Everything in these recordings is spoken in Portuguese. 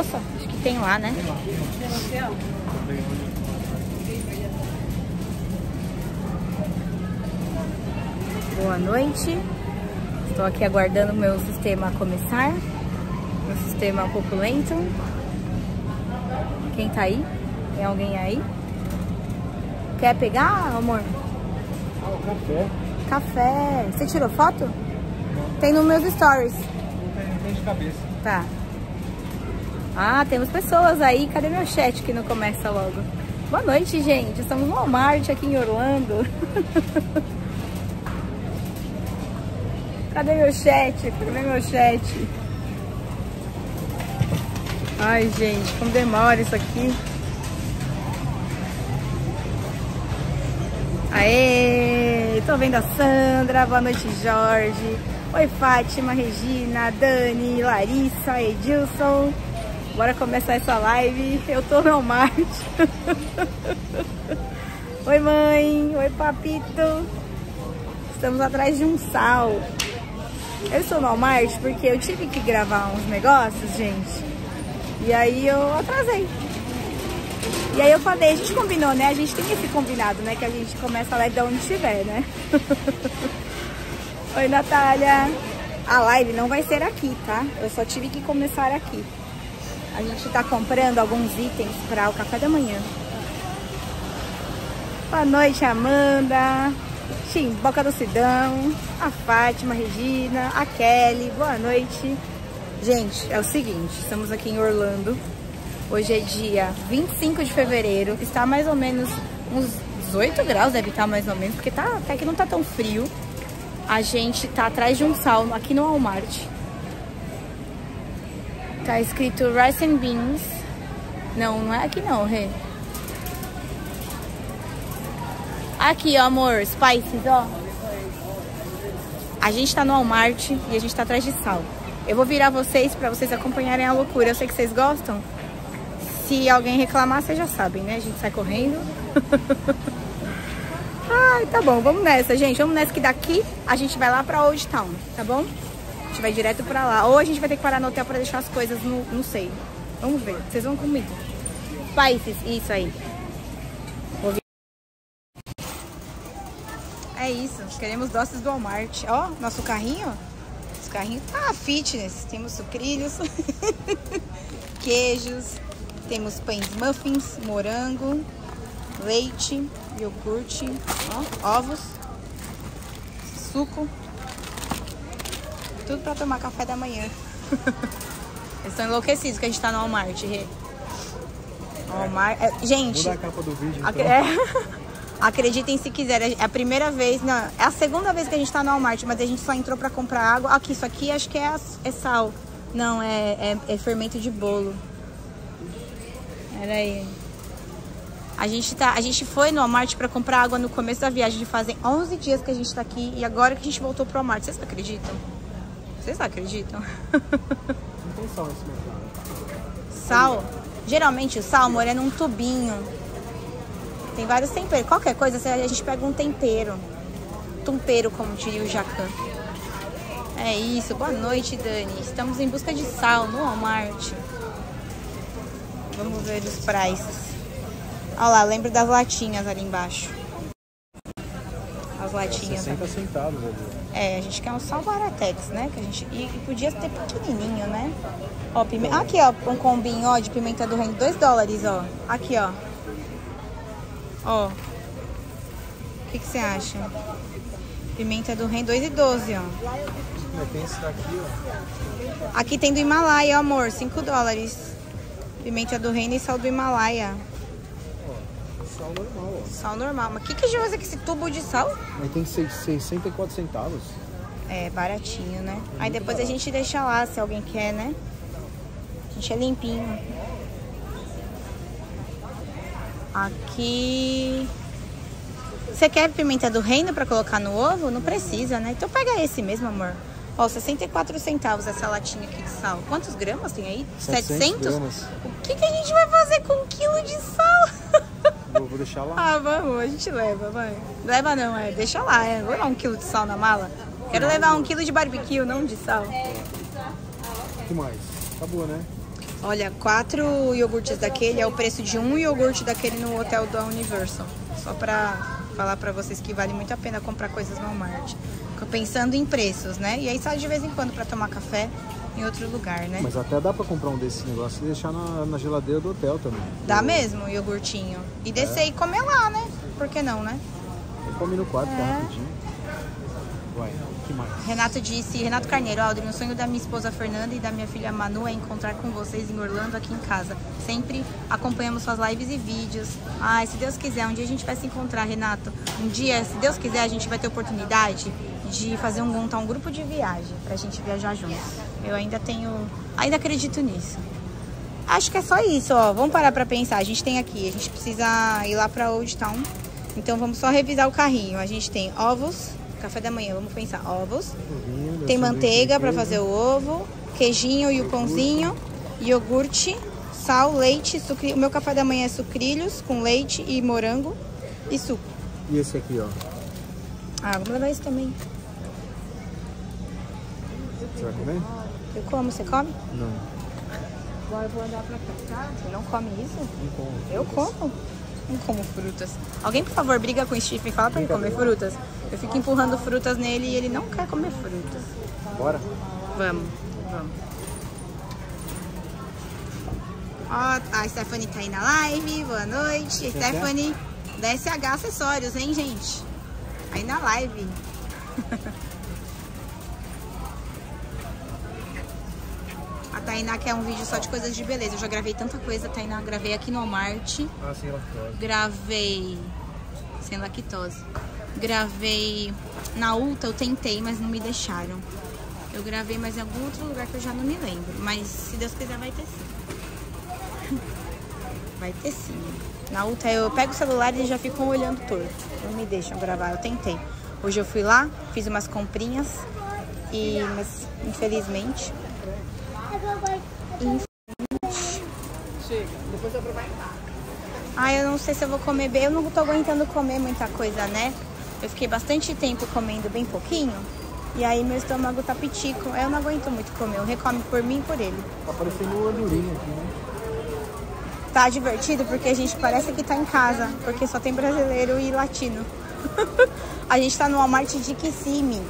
Acho que tem lá, né? Boa noite. Estou aqui aguardando o meu sistema começar. Meu sistema populento. Quem tá aí? Tem alguém aí? Quer pegar, amor? Ah, o café. Café. Você tirou foto? Tem nos meus stories. Não tem, não tem de cabeça. Tá. Ah, temos pessoas aí. Cadê meu chat que não começa logo? Boa noite, gente. Estamos no Walmart aqui em Orlando. Cadê meu chat? Cadê meu chat? Ai, gente, como demora isso aqui. Aê! Tô vendo a Sandra. Boa noite, Jorge. Oi, Fátima, Regina, Dani, Larissa, Edilson. Bora começar essa live. Eu tô no Walmart. Oi, mãe. Oi, papito. Estamos atrás de um sal. Eu estou no Walmart porque eu tive que gravar uns negócios, gente. E aí eu atrasei. E aí eu falei, a gente combinou, né? A gente tem esse combinado, né? Que a gente começa a live de onde estiver, né? Oi, Natália. A live não vai ser aqui, tá? Eu só tive que começar aqui. A gente tá comprando alguns itens para o café da manhã. Boa noite, Amanda. Sim, Boca do Sidão, a Fátima, a Regina, a Kelly. Boa noite. Gente, é o seguinte, estamos aqui em Orlando. Hoje é dia 25 de fevereiro. Está mais ou menos uns 18 graus, deve estar mais ou menos, porque tá, até que não tá tão frio. A gente tá atrás de um sauna aqui no Walmart. Tá escrito Rice and Beans. Não, não é aqui não, Rê. Aqui, ó, amor, Spices, ó. A gente tá no Walmart e a gente tá atrás de sal. Eu vou virar vocês pra vocês acompanharem a loucura. Eu sei que vocês gostam. Se alguém reclamar, vocês já sabem, né? A gente sai correndo. Ai, tá bom, vamos nessa, gente. Vamos nessa que daqui a gente vai lá pra Old Town, tá bom? A gente vai direto pra lá. Ou a gente vai ter que parar no hotel pra deixar as coisas no... Não sei. Vamos ver. Vocês vão comigo. Spices, isso aí. É isso. Queremos doces do Walmart. Ó, nosso carrinho. Os carrinhos tá fitness. Temos sucrilhos, queijos, temos pães muffins, morango, leite, iogurte, ó, ovos, suco. Tudo pra tomar café da manhã. Eles estão enlouquecidos que a gente tá no Walmart. Rê. Walmart. é, gente, Muda a capa do vídeo, então. É. acreditem se quiser, é a primeira vez, não, é a segunda vez que a gente tá no Walmart, mas a gente só entrou pra comprar água. Aqui, isso aqui acho que é, é sal. Não, é, é, é fermento de bolo. Pera aí. A gente, tá, a gente foi no Walmart pra comprar água no começo da viagem. Fazem 11 dias que a gente tá aqui e agora que a gente voltou pro Walmart. Vocês acreditam? Vocês acreditam? Não tem sal nesse mercado. Sal. Geralmente o sal, amor, é num tubinho. Tem vários temperos. Qualquer coisa, a gente pega um tempero. Tempero, como diria o Jacan. É isso. Boa noite, Dani. Estamos em busca de sal no Walmart. Vamos ver os prices. Olha lá, lembro das latinhas ali embaixo. As latinhas. 60 centavos ali. É, a gente quer um sal baratex, né? Que a gente... E, e podia ter pequenininho, né? Ó, pime... Aqui, ó, um combinho, ó, de pimenta do reino. 2 dólares, ó. Aqui, ó. Ó. O que que você acha? Pimenta do reino, 2,12, ó. Mas tem esse daqui, ó. Aqui tem do Himalaia, ó, amor, 5 dólares. Pimenta do reino e sal do Himalaia. Sal normal, ó. Sal normal. Mas o que que a gente usa com esse tubo de sal? Mas tem seis- 64 centavos. É, baratinho, né? Aí depois a gente deixa lá, se alguém quer, né? A gente é limpinho. Aqui... Você quer pimenta do reino pra colocar no ovo? Não precisa, né? Então pega esse mesmo, amor. Ó, 64 centavos essa latinha aqui de sal. Quantos gramas tem aí? 700 gramas. O que, que a gente vai fazer com um quilo de sal? Vou, vou deixar lá. Ah, vamos, a gente leva, vai. Leva não, é, deixa lá, é. Vou levar um quilo de sal na mala. Quero levar um quilo de barbecue, não de sal. O que mais? Acabou, né? Olha, quatro iogurtes daquele é o preço de um iogurte daquele no hotel da Universal. Só pra falar pra vocês que vale muito a pena comprar coisas no Walmart. Fico pensando em preços, né? E aí sai de vez em quando pra tomar café em outro lugar, né? Mas até dá pra comprar um desses negócios e deixar na, na geladeira do hotel também. Dá mesmo, o iogurtinho. E descer e comer lá, né? Por que não, né? Eu come no quarto, tá É. rapidinho. Vai, o que mais? Renato disse, Renato Carneiro, Aldrin, o sonho da minha esposa Fernanda e da minha filha Manu é encontrar com vocês em Orlando, aqui em casa. Sempre acompanhamos suas lives e vídeos. Ai, se Deus quiser, um dia a gente vai se encontrar, Renato. Um dia, se Deus quiser, a gente vai ter oportunidade de fazer um, montar um grupo de viagem pra gente viajar juntos. Eu ainda tenho, ainda acredito nisso. Acho que é só isso, ó. Vamos parar pra pensar. A gente tem aqui, a gente precisa ir lá pra Old Town. Então vamos só revisar o carrinho. A gente tem ovos, café da manhã, vamos pensar, ovos. Tem manteiga queijo. fazer o ovo, queijinho e o pãozinho, iogurte, sal, leite, sucri... o meu café da manhã é sucrilhos com leite e morango e suco. E esse aqui, ó. Ah, vamos levar isso também. Você vai comer? Eu como, você come? Não. Agora eu vou andar pra cá. Você não come isso? Não como. Eu como. Não como frutas. Alguém, por favor, briga com o Stephen e fala pra ele comer frutas. Eu fico empurrando frutas nele e ele não quer comer frutas. Bora? Vamos, vamos. Ó, a Stephanie tá aí na live. Boa noite. Você Stephanie da SH Acessórios, hein, gente? Aí na live. Tainá quer um vídeo só de coisas de beleza. Eu já gravei tanta coisa, Tainá. Gravei aqui no Walmart. Ah, sem lactose. Gravei sem lactose. Gravei na Ulta, eu tentei, mas não me deixaram. Eu gravei mais em algum outro lugar que eu já não me lembro. Mas se Deus quiser, vai ter sim. Vai ter sim. Na Ulta eu pego o celular e já ficam olhando torto. Não me deixam gravar, eu tentei. Hoje eu fui lá, fiz umas comprinhas. E, mas infelizmente. Ai, eu não sei se eu vou comer bem. Eu não tô aguentando comer muita coisa, né? Eu fiquei bastante tempo comendo bem pouquinho. E aí meu estômago tá pitico. Eu não aguento muito comer. Eu recome por mim e por ele. Tá parecendo andorinha aqui, né? Tá divertido porque a gente parece que tá em casa. Porque só tem brasileiro e latino. a gente tá no Walmart de Kissimmee.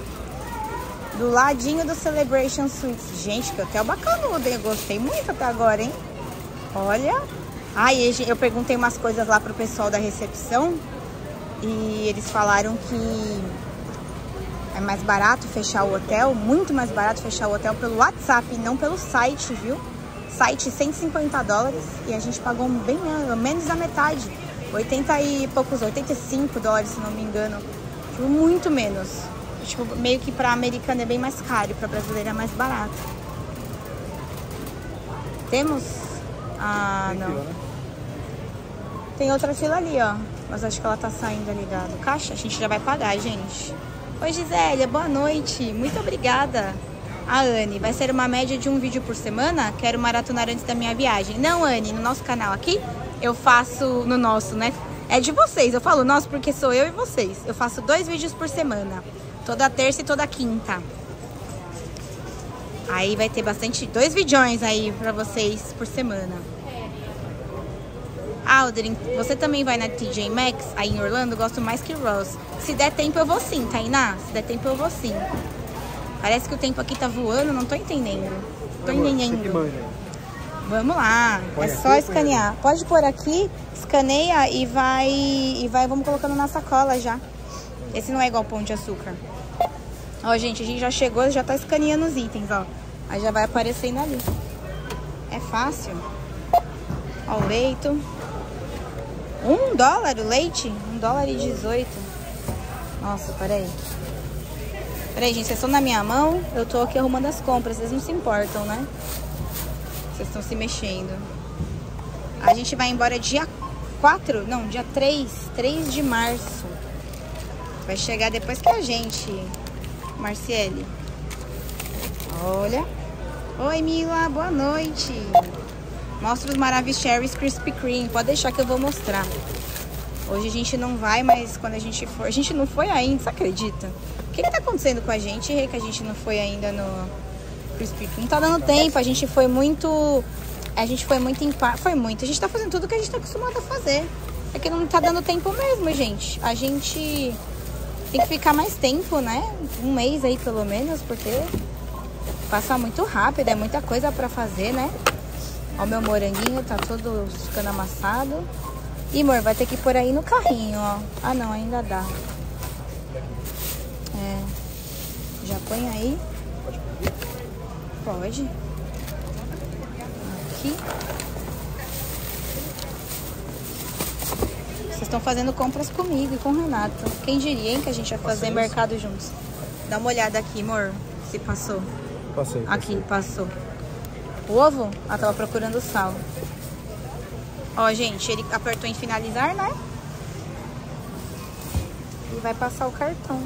Do ladinho do Celebration Suites. Gente, que hotel bacanudo? Eu gostei muito até agora, hein? Olha. Ai, eu perguntei umas coisas lá pro pessoal da recepção. E eles falaram que é mais barato fechar o hotel, muito mais barato fechar o hotel pelo WhatsApp e não pelo site, viu? Site 150 dólares e a gente pagou bem menos, menos da metade. 80 e poucos, 85 dólares, se não me engano. Tipo, muito menos. Tipo, meio que pra americana é bem mais caro pra brasileira é mais barato. Temos? Ah, Tem não. fila, né? Tem outra fila ali, ó. Mas acho que ela tá saindo ali da, do caixa. A gente já vai pagar, gente. Oi, Gisélia. Boa noite. Muito obrigada. A Anne, vai ser uma média de um vídeo por semana? Quero maratonar antes da minha viagem. Não, Anne, no nosso canal aqui, eu faço no nosso, né? É de vocês. Eu falo nosso porque sou eu e vocês. Eu faço dois vídeos por semana. Toda terça e toda quinta. Aí vai ter bastante, dois videões aí pra vocês por semana. Aldrin, você também vai na TJ Maxx aí em Orlando? Gosto mais que Ross. Se der tempo eu vou sim, Tainá. Se der tempo eu vou sim. Parece que o tempo aqui tá voando, não tô entendendo. Tô entendendo. Vamos lá. Põe é só escanear. Pode pôr aqui, escaneia e vai e vai vamos colocando na sacola já. Esse não é igual pão de açúcar. Ó, gente, a gente já chegou, já tá escaneando os itens, ó. Aí já vai aparecendo ali. É fácil. Ó, o leito. Um dólar o leite? Um dólar e 18. Nossa, peraí. Peraí, gente, vocês estão na minha mão, eu tô aqui arrumando as compras, vocês não se importam, né? Vocês estão se mexendo. A gente vai embora dia 4, não, dia 3, 3 de março. Vai chegar depois que a gente, Marciele. Olha. Oi, Mila, boa noite. Mostra os Maravicheries Krispy Kreme. Pode deixar que eu vou mostrar. Hoje a gente não vai, mas quando a gente for... A gente não foi ainda, você acredita? O que que tá acontecendo com a gente, Rê, que a gente não foi ainda no Krispy Kreme? Não tá dando tempo, a gente foi muito... a gente foi muito em. Foi muito. A gente tá fazendo tudo que a gente tá acostumado a fazer. É que não tá dando tempo mesmo, gente. A gente tem que ficar mais tempo, né? Um mês aí pelo menos, porque passa muito rápido, é muita coisa pra fazer, né? Ó, meu moranguinho tá todo ficando amassado. E, amor, vai ter que pôr aí no carrinho, ó. Ah, não, ainda dá. É. Já põe aí. Pode. Aqui. Estão fazendo compras comigo e com o Renato. Quem diria, hein, que a gente ia fazer mercado juntos. Dá uma olhada aqui, amor, se passou. Passei. Aqui, passou. O ovo? Ah, tava procurando sal. Ó, gente, ele apertou em finalizar, né? E vai passar o cartão.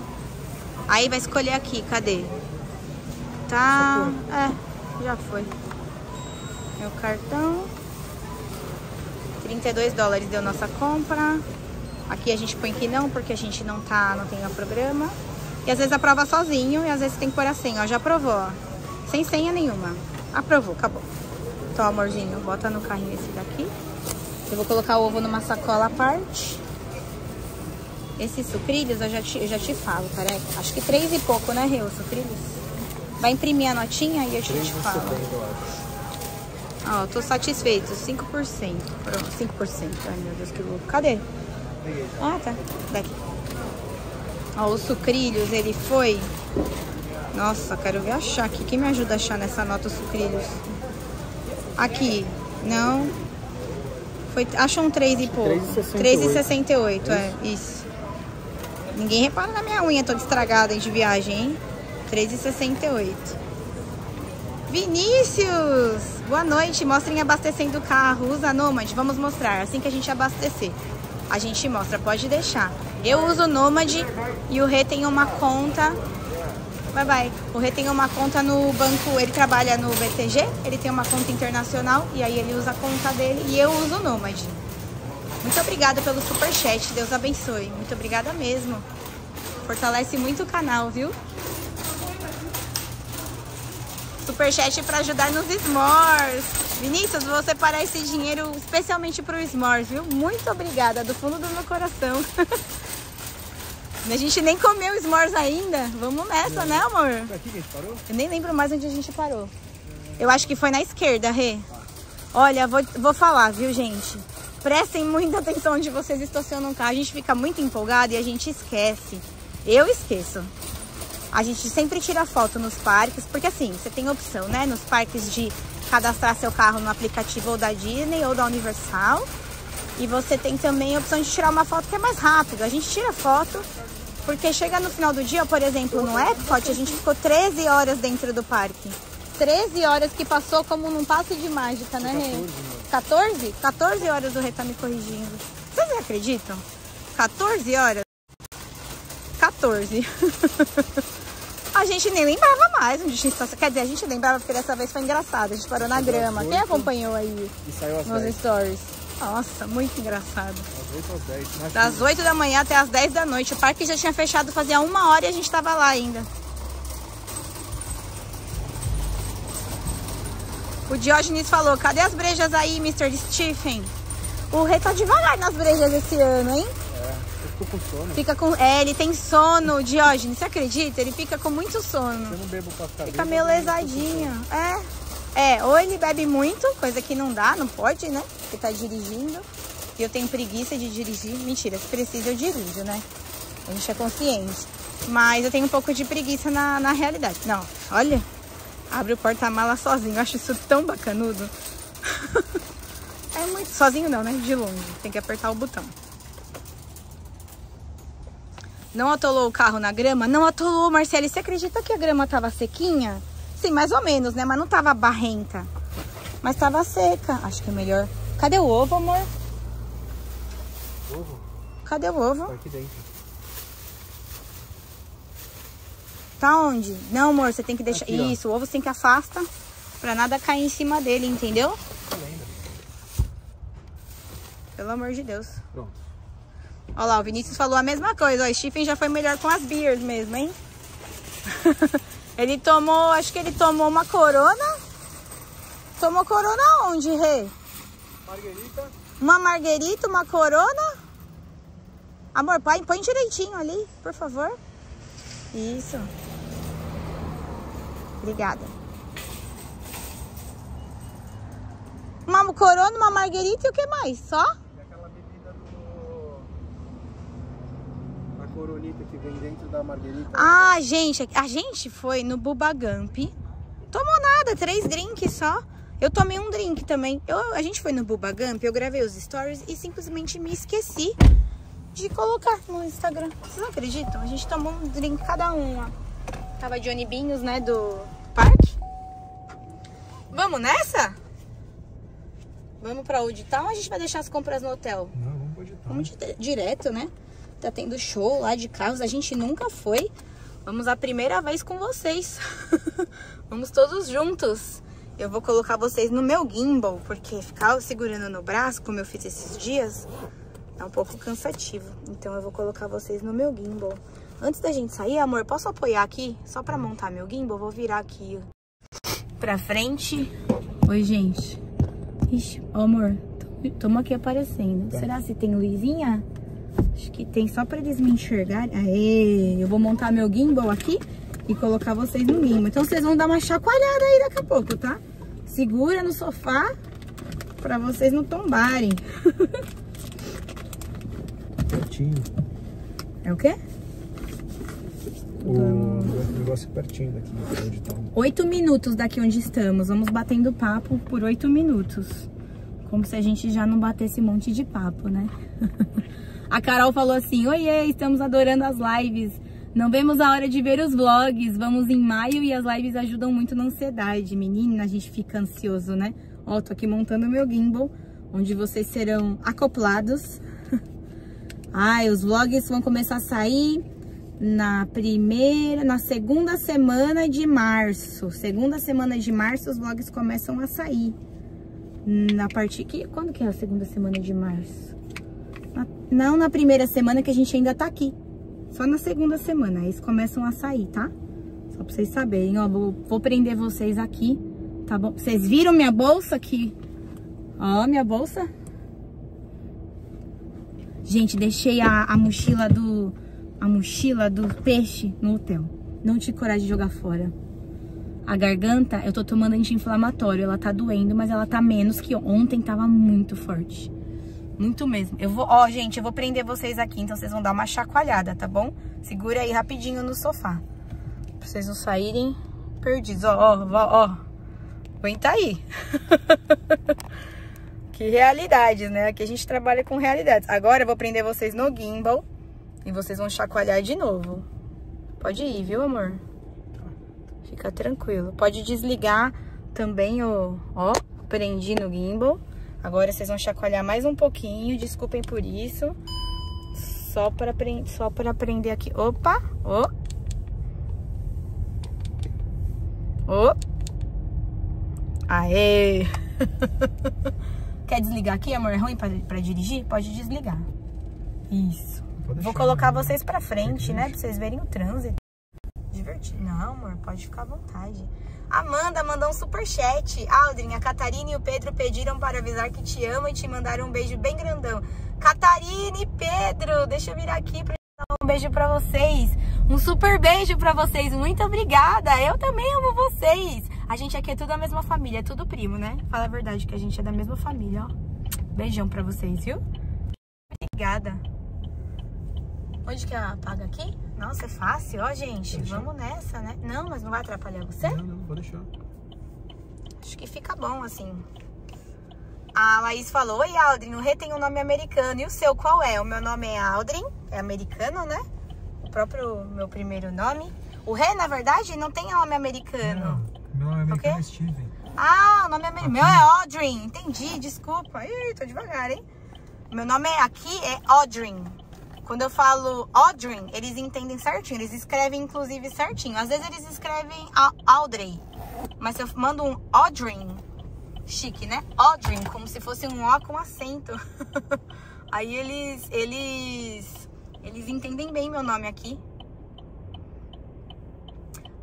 Aí vai escolher aqui, cadê? Tá. É, já foi. Meu cartão. 32 dólares deu nossa compra. Aqui a gente põe que não, porque a gente não tá, não tem o programa. E às vezes aprova sozinho e às vezes tem que pôr a senha, ó. Já aprovou, ó. Sem senha nenhuma. Aprovou, acabou. Então, amorzinho, bota no carrinho esse daqui. Eu vou colocar o ovo numa sacola à parte. Esses sucrilhos eu já te, eu já te falo, peraí. Acho que três e pouco, né, Rio, sucrilhos? Vai imprimir a notinha e eu te, te falo. Ó, tô satisfeito, 5%. Pronto, 5%. Ai, meu Deus, que louco. Cadê? Ah, tá. Daqui. Ó, os sucrilhos, ele foi... Nossa, quero ver achar aqui. Quem me ajuda a achar nessa nota os sucrilhos? Aqui. Não. Foi, achou um 3 e pouco. 3,68, é, isso. Ninguém repara na minha unha toda estragada de viagem, hein? 3,68. Vinícius! Boa noite, mostrem abastecendo o carro. Usa a Nomad, vamos mostrar. Assim que a gente abastecer, a gente mostra, pode deixar. Eu uso o Nomad e o Rê tem uma conta Vai, vai. O Rê tem uma conta no banco, ele trabalha no BTG, ele tem uma conta internacional e aí ele usa a conta dele e eu uso o Nomad. Muito obrigada pelo superchat, Deus abençoe. Muito obrigada mesmo. Fortalece muito o canal, viu? Superchat para ajudar nos s'mores. Vinícius, vou separar esse dinheiro especialmente para o s'mores, viu? Muito obrigada, do fundo do meu coração. A gente nem comeu s'mores ainda. Vamos nessa, né, amor? Foi aqui que a gente parou? Eu nem lembro mais onde a gente parou. Eu acho que foi na esquerda, Rê. Olha, vou, vou falar, viu, gente? Prestem muita atenção onde vocês estacionam o carro. A gente fica muito empolgado e a gente esquece. Eu esqueço. A gente sempre tira foto nos parques, porque assim, você tem opção, né? Nos parques de cadastrar seu carro no aplicativo ou da Disney ou da Universal. E você tem também a opção de tirar uma foto que é mais rápido. A gente tira foto, porque chega no final do dia, por exemplo, no Epcot, a gente ficou 13 horas dentro do parque. 13 horas que passou como num passe de mágica, né, Rê? 14? 14 horas o Rê tá me corrigindo. Vocês acreditam? 14 horas? 14. a gente nem lembrava mais onde a gente estacionou. Quer dizer, a gente lembrava porque dessa vez foi engraçado. A gente parou na grama. Quem acompanhou aí E saiu às nos 10. stories? Nossa, muito engraçado. Das 8 às 10. Mas Das 8 da manhã até as 10 da noite. O parque já tinha fechado fazia uma hora e a gente tava lá ainda. O Diógenes falou, cadê as brejas aí, Mr. Stephen? O Rei tá devagar nas brejas esse ano, hein? Com sono. Fica com... É, ele tem sono, Diógenes, você acredita? Ele fica com muito sono. Eu não bebo pra ficar Fica meio lesadinho. É. É, ou ele bebe muito, coisa que não dá, não pode, né? Porque tá dirigindo. E eu tenho preguiça de dirigir. Mentira, se precisa eu dirijo, né? A gente é consciente. Mas eu tenho um pouco de preguiça na, na realidade. Não, olha. Abre o porta-mala sozinho. Eu acho isso tão bacanudo. é muito. Sozinho não, né? De longe. Tem que apertar o botão. Não atolou o carro na grama? Não atolou, Marcele. Você acredita que a grama tava sequinha? Sim, mais ou menos, né? Mas não tava barrenta. Mas tava seca. Acho que é melhor. Cadê o ovo, amor? Ovo? Cadê o Tá ovo? aqui dentro. Tá onde? Não, amor, você tem que deixar. Aqui. Isso, o ovo você tem que afasta pra nada cair em cima dele, entendeu? Lembra? Pelo amor de Deus. Pronto. Olha lá, o Vinícius falou a mesma coisa. Ó, o Stephen já foi melhor com as beers mesmo, hein? ele tomou, acho que ele tomou uma corona Tomou corona onde, Rê? Marguerita. Uma marguerita, uma corona? Amor, pai, põe direitinho ali, por favor. Isso. Obrigada. Uma corona, uma marguerita e o que mais? Só? E aquela bebida do... A coronita que vem dentro da marguerita. Ah, gente, a gente foi no Bubagamp. Tomou nada, três drinks só. Eu tomei um drink também. Eu, a gente foi no Bubagamp, eu gravei os stories e simplesmente me esqueci de colocar no Instagram. Vocês não acreditam? A gente tomou um drink cada um, ó. Tava Johnny Binhos, né, do parque. Vamos nessa? Vamos pra Old Town ou a gente vai deixar as compras no hotel? Não, vamos pode estar. Vamos di- direto, né? Tá tendo show lá de carros, a gente nunca foi. Vamos a primeira vez com vocês. Vamos todos juntos. Eu vou colocar vocês no meu gimbal, porque ficar segurando no braço, como eu fiz esses dias, é um pouco cansativo. Então eu vou colocar vocês no meu gimbal. Antes da gente sair, amor, posso apoiar aqui? Só pra montar meu gimbal, vou virar aqui pra frente. Oi, gente. Ixi, ó, amor, tamo aqui aparecendo. Será se tem luzinha? Acho que tem só pra eles me enxergarem. Aê, eu vou montar meu gimbal aqui e colocar vocês no gimbal. Então vocês vão dar uma chacoalhada aí daqui a pouco, tá? Segura no sofá pra vocês não tombarem. Pertinho. É o quê? O negócio é pertinho daqui, onde tá. Oito minutos daqui onde estamos. Vamos batendo papo por oito minutos. Como se a gente já não batesse um monte de papo, né? a Carol falou assim: Oiê, estamos adorando as lives. Não vemos a hora de ver os vlogs. Vamos em maio e as lives ajudam muito na ansiedade. Menina, a gente fica ansioso, né? Ó, tô aqui montando o meu gimbal, onde vocês serão acoplados. Ai, os vlogs vão começar a sair na primeira, na segunda semana de março. Segunda semana de março os vlogs começam a sair. Na parte que quando que é a segunda semana de março? Não na primeira semana que a gente ainda tá aqui. Só na segunda semana eles começam a sair, tá? Só pra vocês saberem, ó, vou, vou prender vocês aqui, tá bom? Vocês viram minha bolsa aqui? Ó, minha bolsa. Gente, deixei a, a mochila do a mochila do peixe no hotel. Não tive coragem de jogar fora. A garganta, eu tô tomando anti-inflamatório, ela tá doendo, mas ela tá menos que ontem tava muito forte. Muito mesmo. Eu vou, ó, gente, eu vou prender vocês aqui, então vocês vão dar uma chacoalhada, tá bom? Segura aí rapidinho no sofá. Pra vocês não saírem perdidos. Ó, ó, ó, ó. Aguenta aí. que realidade, né? Aqui a gente trabalha com realidades. Agora eu vou prender vocês no gimbal e vocês vão chacoalhar de novo. Pode ir, viu, amor? Fica tranquilo. Pode desligar também o... Ó, prendi no gimbal. Agora vocês vão chacoalhar mais um pouquinho. Desculpem por isso. Só pra, pre- só pra prender aqui. Opa! Ó! Ó! Aê! Quer desligar aqui, amor? É ruim pra dirigir? Pode desligar. Isso. Vou colocar vocês pra frente, né? Pra vocês verem o trânsito. Divertido. Não, amor, pode ficar à vontade. Amanda mandou um superchat. Aldrin, a Catarina e o Pedro pediram para avisar que te amam e te mandaram um beijo bem grandão. Catarina e Pedro, deixa eu vir aqui pra dar um beijo pra vocês. Um super beijo pra vocês. Muito obrigada. Eu também amo vocês. A gente aqui é tudo a mesma família, é tudo primo, né? Fala a verdade que a gente é da mesma família, ó. Beijão pra vocês, viu? Obrigada. Onde que apaga aqui? Nossa, é fácil, ó, gente. Vamos nessa, né? Não, mas não vai atrapalhar você? Não, não, vou deixar. Acho que fica bom, assim. A Laís falou, Oi, Aldrin, o Rê tem um nome americano. E o seu qual é? O meu nome é Aldrin, é americano, né? O próprio meu primeiro nome. O Rê, na verdade, não tem nome americano. Não, meu americano quê? é Steven. Ah, o nome é americano. Meu é Audrin, entendi, desculpa. Ih, tô devagar, hein? Meu nome é, aqui é Audrin. Quando eu falo Audrin, eles entendem certinho. Eles escrevem, inclusive, certinho. Às vezes eles escrevem Au- Audrey. Mas se eu mando um Audrin, chique, né? Audrin, como se fosse um O com acento. Aí eles, eles, eles entendem bem meu nome aqui.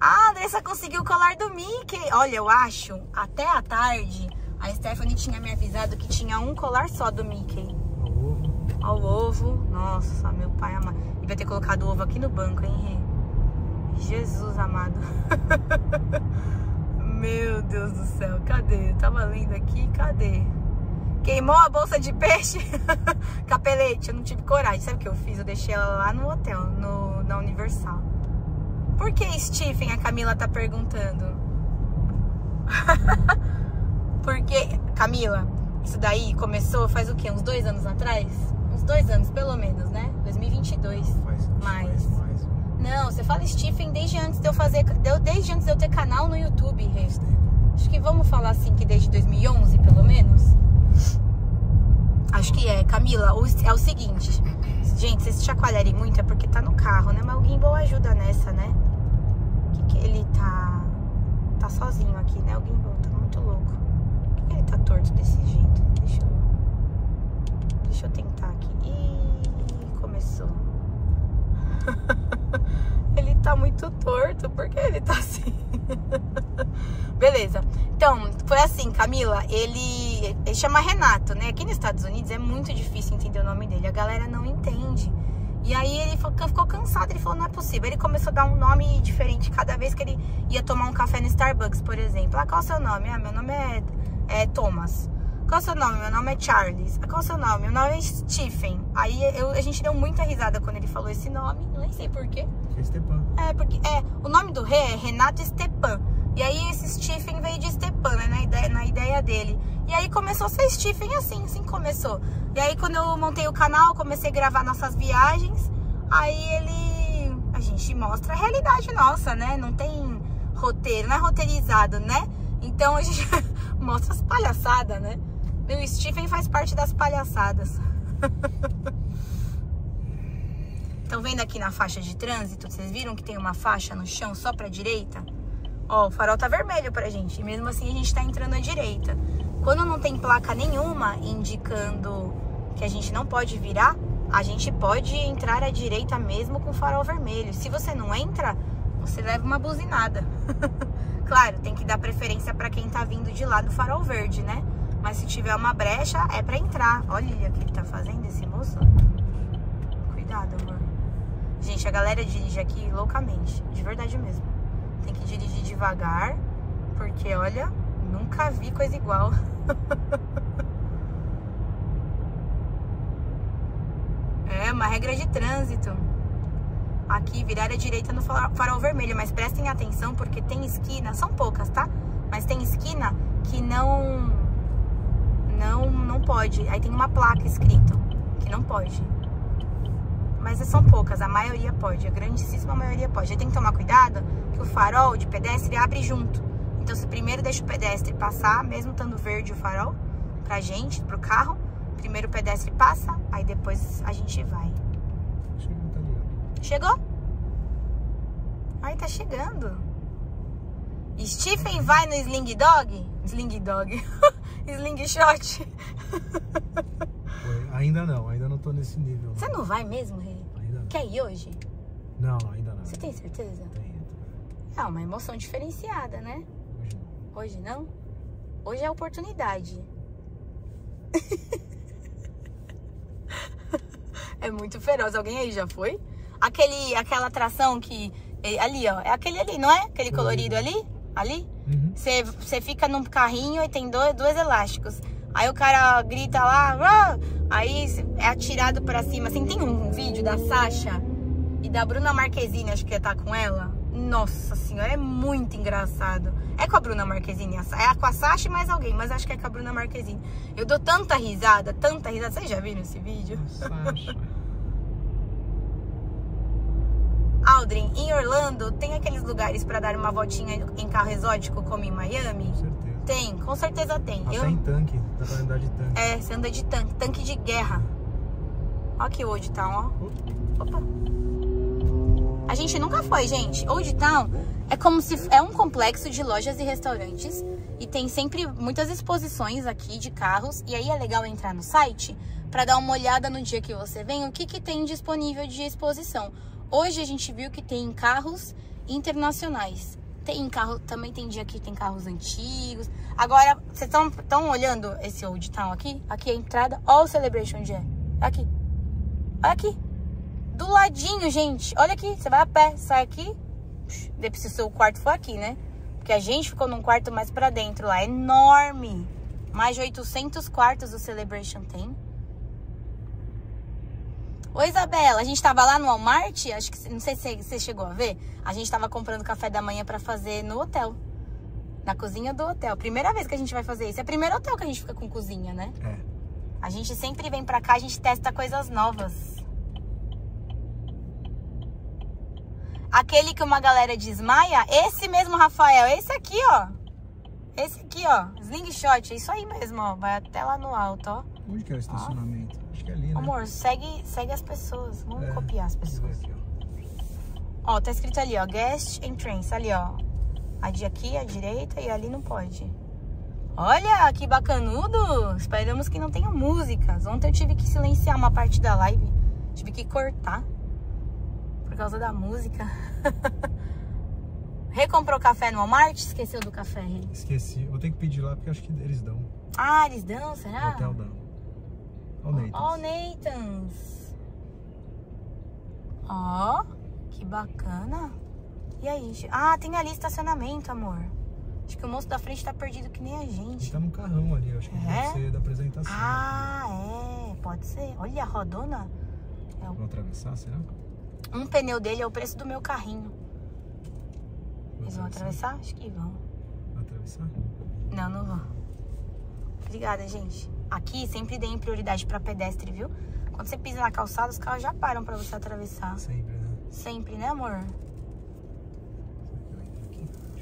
Ah, a Andressa conseguiu o colar do Mickey. Olha, eu acho, até a tarde, A Stephanie tinha me avisado que tinha um colar só do Mickey. O ovo. Nossa, meu pai amado. Devia ter colocado o ovo aqui no banco, hein? Jesus amado. meu Deus do céu. Cadê? Eu tava lendo aqui. Cadê? Queimou a bolsa de peixe? Capelete, eu não tive coragem. Sabe o que eu fiz? Eu deixei ela lá no hotel, no, na Universal. Por que Stephen? A Camila tá perguntando. Porque, Camila, isso daí começou faz o quê? Uns dois anos atrás? Uns dois anos, pelo menos, né? 2022. Faz, Mais. faz mais. Não, você fala Stephen desde antes de eu fazer, de- desde antes de eu ter canal no YouTube, Rê. Acho que vamos falar assim que desde 2011, pelo menos. Acho que é, Camila. É o seguinte, gente, se vocês chacoalharem muito é porque tá no carro, né? Mas o Gimbal ajuda nessa, né? Que que ele tá tá sozinho aqui, né? O Gimbal tá muito louco. Por que ele tá torto desse jeito? Deixa eu Deixa eu tentar começou. ele tá muito torto. Por que ele tá assim? Beleza. Então, foi assim, Camila. Ele, ele chama Renato, né? Aqui nos Estados Unidos é muito difícil entender o nome dele. A galera não entende. E aí ele ficou, cansado. Ele falou: não é possível. Ele começou a dar um nome diferente cada vez que ele ia tomar um café no Starbucks, por exemplo. Ah, qual é o seu nome? Ah, meu nome é, é Thomas. Qual é o seu nome? Meu nome é Charles. Qual é o seu nome? Meu nome é Stephen. Aí eu- a gente deu muita risada quando ele falou esse nome. Nem sei porquê. Que é. É, porque é, o nome do rei é Renato Stepan. E aí esse Stephen veio de Stepan, né, na ideia, na ideia dele. E aí começou a ser Stephen assim, assim começou. E aí quando eu montei o canal, comecei a gravar nossas viagens, aí ele a gente mostra a realidade nossa, né? Não tem roteiro, não é roteirizado, né? Então a gente mostra as palhaçadas, né? E o Stephen faz parte das palhaçadas. Estão vendo aqui na faixa de trânsito? Vocês viram que tem uma faixa no chão só pra direita? Ó, o farol tá vermelho pra gente. E mesmo assim a gente tá entrando à direita. Quando não tem placa nenhuma indicando que a gente não pode virar, a gente pode entrar à direita mesmo com o farol vermelho. Se você não entra, você leva uma buzinada. claro, tem que dar preferência pra quem tá vindo de lá do farol verde, né? Mas se tiver uma brecha, é pra entrar. Olha o que ele tá fazendo, esse moço. Cuidado, amor. Gente, a galera dirige aqui loucamente. De verdade mesmo. Tem que dirigir devagar. Porque, olha, nunca vi coisa igual. é uma regra de trânsito. Aqui, virar à direita no farol vermelho. Mas prestem atenção porque tem esquina. São poucas, tá? Mas tem esquina que não... Não, não pode. Aí tem uma placa escrito que não pode. Mas são poucas, a maioria pode, a grandíssima maioria pode. Aí tem que tomar cuidado que o farol de pedestre abre junto. Então, se primeiro deixa o pedestre passar, mesmo estando verde o farol, pra gente, pro carro, primeiro o pedestre passa, aí depois a gente vai. Chega, tá. Chegou? Ai, tá chegando. Stephen vai no Sling Dog? Sling Dog. Sling Shot. Foi. Ainda não, ainda não tô nesse nível. Você não vai mesmo, Rei? Ainda não. Quer ir hoje? Não, ainda não. Você tem certeza? Tem, É uma emoção diferenciada, né? hoje não. Hoje não? Hoje é oportunidade. é muito feroz. Alguém aí já foi? Aquele, aquela atração que. é, Ali, ó. É aquele ali, não é? Aquele colorido ali? Ali? Uhum. Você você fica num carrinho e tem dois, dois elásticos. Aí o cara grita lá, "Ah!" aí é atirado pra cima. Assim, tem um vídeo da Sasha e da Bruna Marquezine, acho que tá com ela. Nossa senhora, é muito engraçado. É com a Bruna Marquezine, é com a Sasha e mais alguém, mas acho que é com a Bruna Marquezine. Eu dou tanta risada, tanta risada. Vocês já viram esse vídeo? Sasha. Aldrin, em Orlando, tem aqueles lugares pra dar uma voltinha em carro exótico como em Miami? Com certeza. Tem, com certeza tem. Até Eu, em tanque, dá pra andar de tanque. É, você anda de tanque, tanque de guerra. Ó que Old Town, ó. Opa. A gente nunca foi, gente. Old Town é como se é um complexo de lojas e restaurantes e tem sempre muitas exposições aqui de carros e aí é legal entrar no site para dar uma olhada no dia que você vem o que que tem disponível de exposição. Hoje a gente viu que tem carros internacionais. Tem carro, também tem dia que tem carros antigos. Agora, vocês estão olhando esse Old Town aqui? Aqui é a entrada. Olha o Celebration onde é. Aqui. Olha aqui. Do ladinho, gente. Olha aqui. Você vai a pé, sai aqui. Deve se o seu quarto for aqui, né? Porque a gente ficou num quarto mais pra dentro lá. É enorme. Mais de 800 quartos o Celebration tem. Oi, Isabela, a gente tava lá no Walmart, acho que não sei se você chegou a ver. A gente tava comprando café da manhã para fazer no hotel. Na cozinha do hotel. Primeira vez que a gente vai fazer isso. É o primeiro hotel que a gente fica com cozinha, né? É. A gente sempre vem pra cá, a gente testa coisas novas. Aquele que uma galera desmaia, esse mesmo, Rafael, esse aqui, ó. Esse aqui, ó, slingshot, é isso aí mesmo, ó. Vai até lá no alto, ó. Onde que é o estacionamento? Acho ali, né? Amor, segue, segue as pessoas. Vamos É, copiar as pessoas. aqui, Ó, tá escrito ali, ó, guest entrance, ali, ó. A de aqui, a direita e ali não pode. Olha, que bacanudo! Esperamos que não tenha músicas. Ontem eu tive que silenciar uma parte da live. Tive que cortar. Por causa da música. Recomprou café no Walmart? Esqueceu do café, ó. Esqueci. Vou ter que pedir lá porque acho que eles dão. Ah, eles dão, será? O hotel dão. O Nathans. Ó, que bacana. E aí? gente? Ah, tem ali estacionamento, amor. Acho que o moço da frente tá perdido que nem a Ele gente. tá num carrão ali, acho que É? deve ser da apresentação. Ah, é. Pode ser. Olha a rodona. É o- Vão atravessar, será? Um pneu dele é o preço do meu carrinho. Eles vão atravessar? Acho que vão. Vão atravessar? Não, não vão. Obrigada, gente. Aqui sempre deem prioridade pra pedestre, viu? Quando você pisa na calçada, os carros já param pra você atravessar. Sempre, né? Sempre, né, amor?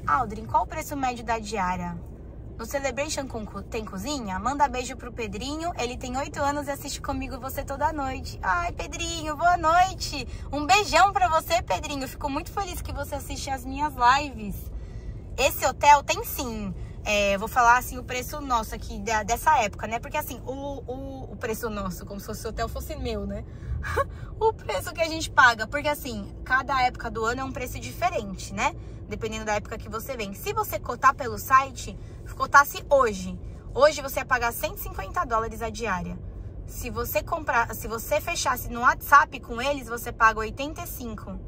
Aldrin, qual o preço médio da diária? No Celebration tem cozinha? Manda beijo pro Pedrinho. Ele tem 8 anos e assiste comigo você toda noite. Ai, Pedrinho, boa noite. Um beijão pra você, Pedrinho. Fico muito feliz que você assiste as minhas lives. Esse hotel tem sim. É, vou falar assim o preço nosso aqui da- dessa época, né? Porque assim, o, o, o preço nosso, como se fosse o hotel fosse meu, né? o preço que a gente paga. Porque assim, cada época do ano é um preço diferente, né? Dependendo da época que você vem. Se você cotar pelo site, cotasse hoje. Hoje você ia pagar 150 dólares a diária. Se você comprar, se você fechasse no WhatsApp com eles, você paga 85.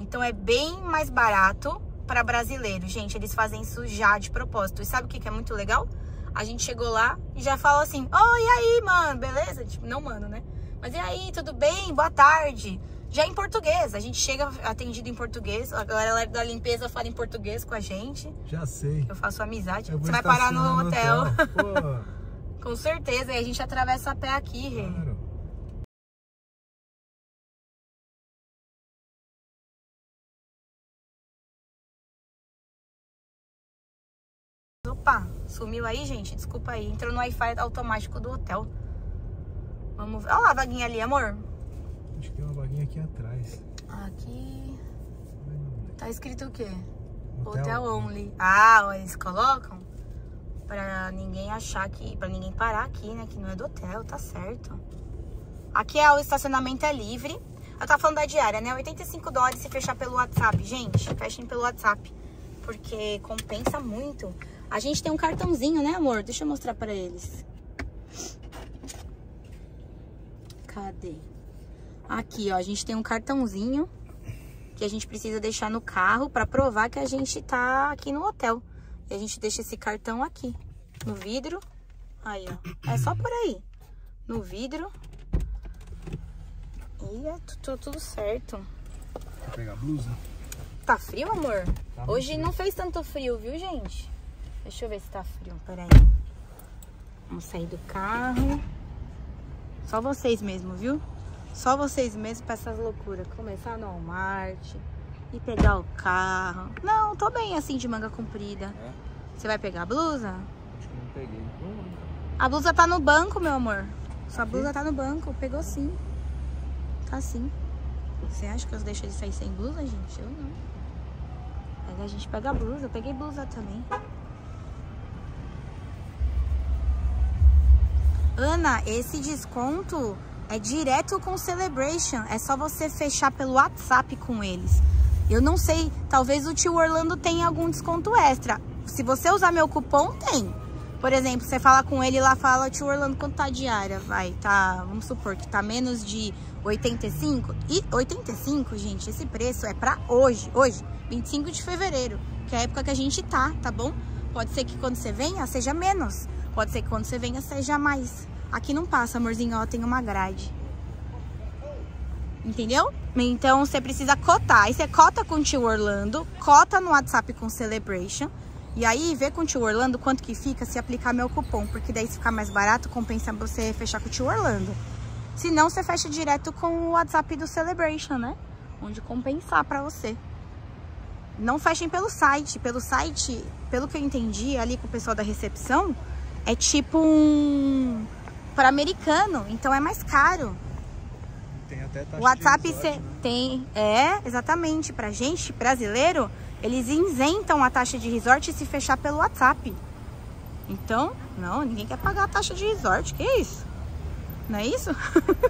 Então é bem mais barato para brasileiro. Gente, eles fazem isso já de propósito. E sabe o que, que é muito legal? A gente chegou lá e já falou assim: Oi, e aí, mano, beleza? Tipo, não, mano, né? Mas e aí, tudo bem? Boa tarde. Já em português. A gente chega atendido em português. A galera da limpeza fala em português com a gente. Já sei. Eu faço amizade. Eu Você vai parar no hotel. Com certeza. E a gente atravessa a pé aqui, claro. Sumiu aí, gente? Desculpa aí. Entrou no Wi-Fi automático do hotel. Vamos ver. Olha lá a vaguinha ali, amor. Acho que tem uma vaguinha aqui atrás. Aqui. Tá escrito o quê? Hotel. Hotel only. Ah, eles colocam pra ninguém achar que. pra ninguém parar aqui, né? Que não é do hotel, tá certo. Aqui é o estacionamento é livre. Eu tava falando da diária, né? 85 dólares se fechar pelo WhatsApp. Gente, fechem pelo WhatsApp. Porque compensa muito. A gente tem um cartãozinho, né, amor? Deixa eu mostrar pra eles. Cadê? Aqui, ó. A gente tem um cartãozinho que a gente precisa deixar no carro pra provar que a gente tá aqui no hotel. E a gente deixa esse cartão aqui, no vidro. Aí, ó. É só por aí. No vidro. E é tu- tu- tudo certo. Vou pegar a blusa. Tá frio, amor? Tá Hoje frio. não fez tanto frio, viu, gente? Deixa eu ver se tá frio. Peraí. Vamos sair do carro. Só vocês mesmo, viu? Só vocês mesmos pra essas loucuras. Começar no Walmart e pegar o carro. Não, tô bem assim de manga comprida. É? Você vai pegar a blusa? Acho que não peguei. A blusa tá no banco, meu amor. Sua blusa tá no banco. Pegou sim. Tá sim. Você acha que eu deixo ele sair sem blusa, gente? Eu não. Aí a gente pega a blusa. Eu peguei blusa também. Ana, esse desconto é direto com Celebration. É só você fechar pelo WhatsApp com eles. Eu não sei, talvez o tio Orlando tenha algum desconto extra. Se você usar meu cupom, tem. Por exemplo, você fala com ele lá, fala, tio Orlando, quanto tá a diária? Vai, tá, vamos supor que tá menos de 85. E 85, gente, esse preço é pra hoje, hoje, 25 de fevereiro, que é a época que a gente tá, tá bom? Pode ser que quando você venha, seja menos. Pode ser que quando você venha, seja mais. Aqui não passa, amorzinho, ó, tem uma grade. Entendeu? Então, você precisa cotar. Aí você cota com o tio Orlando, cota no WhatsApp com Celebration. E aí, vê com o tio Orlando quanto que fica se aplicar meu cupom. Porque daí, se ficar mais barato, compensa você fechar com o tio Orlando. Se não, você fecha direto com o WhatsApp do Celebration, né? Onde compensar pra você. Não fechem pelo site. Pelo site, pelo que eu entendi ali com o pessoal da recepção, é tipo um... para americano. Então é mais caro. Tem até taxa O WhatsApp de resort, né? tem. É, exatamente. Pra gente, brasileiro, eles isentam a taxa de resort se fechar pelo WhatsApp. Então, não, ninguém quer pagar a taxa de resort. Que isso? Não é isso?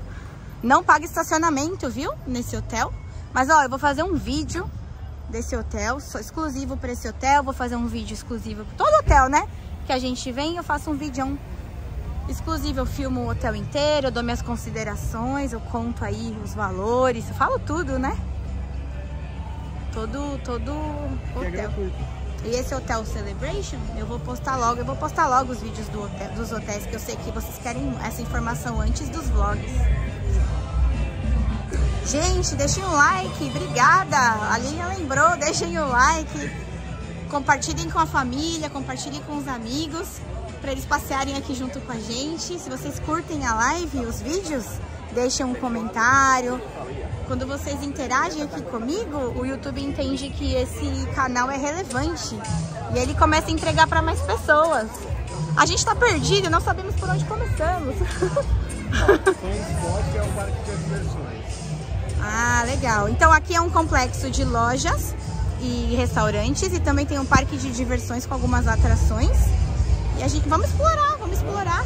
não paga estacionamento, viu? Nesse hotel. Mas, ó, eu vou fazer um vídeo desse hotel, só exclusivo para esse hotel. Vou fazer um vídeo exclusivo para todo hotel, né? Que a gente vem, eu faço um vídeo exclusivo. Eu filmo o hotel inteiro, eu dou minhas considerações, eu conto aí os valores, eu falo tudo, né? Todo, todo é hotel. E esse Hotel Celebration, eu vou postar logo, eu vou postar logo os vídeos do hotel- dos hotéis, que eu sei que vocês querem essa informação antes dos vlogs. Gente, deixem um like, obrigada! A Lilian lembrou, deixem o like. Compartilhem com a família, compartilhem com os amigos, para eles passearem aqui junto com a gente. Se vocês curtem a live, os vídeos, deixem um comentário. Quando vocês interagem aqui comigo, o YouTube entende que esse canal é relevante e ele começa a entregar para mais pessoas. A gente tá perdido, não sabemos por onde começamos. Ah, legal. Então aqui é um complexo de lojas e restaurantes e também tem um parque de diversões com algumas atrações. E a gente vamos explorar, vamos explorar.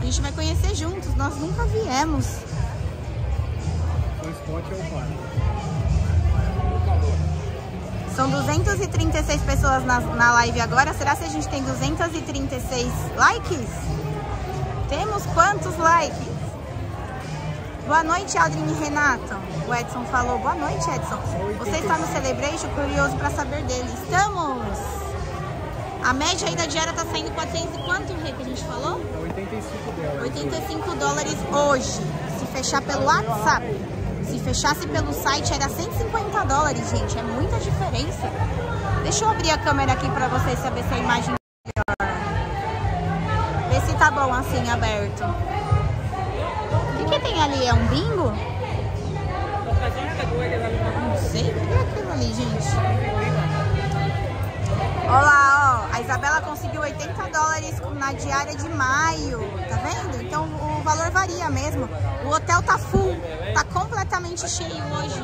A gente vai conhecer juntos, nós nunca viemos. O spot é o parque. São 236 pessoas na, na live agora. Será que a gente tem 236 likes? Temos quantos likes? Boa noite, Aldrin e Renato. O Edson falou. Boa noite, Edson. Você está no Celebration? Curioso para saber dele. Estamos! A média aí da diária tá saindo 400 e quanto, Rê, que a gente falou? É 85 dólares. 85 dólares hoje. Se fechar pelo WhatsApp. Se fechasse pelo site era 150 dólares, gente. É muita diferença. Deixa eu abrir a câmera aqui pra vocês saber se a imagem é melhor. Vê se tá bom assim, aberto. Tem ali? É um bingo? Não sei. O que é aquilo ali, gente? Olha lá, ó. A Isabela conseguiu 80 dólares na diária de maio. Tá vendo? Então o valor varia mesmo. O hotel tá full. Tá completamente cheio hoje.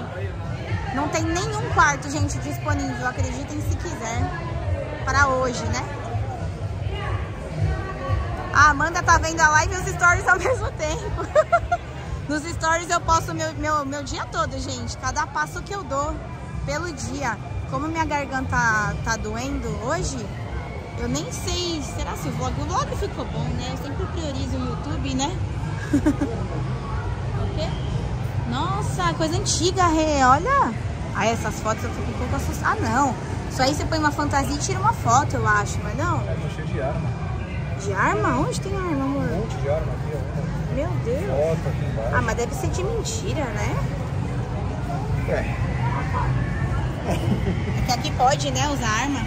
Não tem nenhum quarto, gente, disponível. Acreditem se quiser. Para hoje, né? A Amanda tá vendo a live e os stories ao mesmo tempo. Nos stories eu posto meu, meu, meu dia todo, gente. Cada passo que eu dou pelo dia. Como minha garganta tá doendo hoje, eu nem sei. Será se o vlog. O vlog ficou bom, né? Eu sempre priorizo o YouTube, né? o quê? Nossa, coisa antiga, Rê. Olha. Aí essas fotos eu fico um pouco assustada. Ah, não. Isso aí você põe uma fantasia e tira uma foto, eu acho, mas não. É, tá cheio de arma. De arma? Onde tem arma, amor? Um monte de arma. Meu Deus. Ah, mas deve ser de mentira, né? É. É que aqui pode, né, usar arma.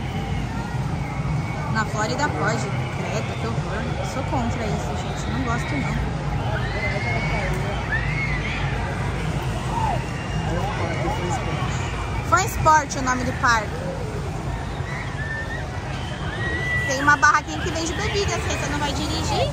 Na Flórida pode. Credo, que horror. Eu sou contra isso, gente. Não gosto, não. Fã Sport o nome do parque. Tem uma barraquinha que vende bebidas. Você não vai dirigir,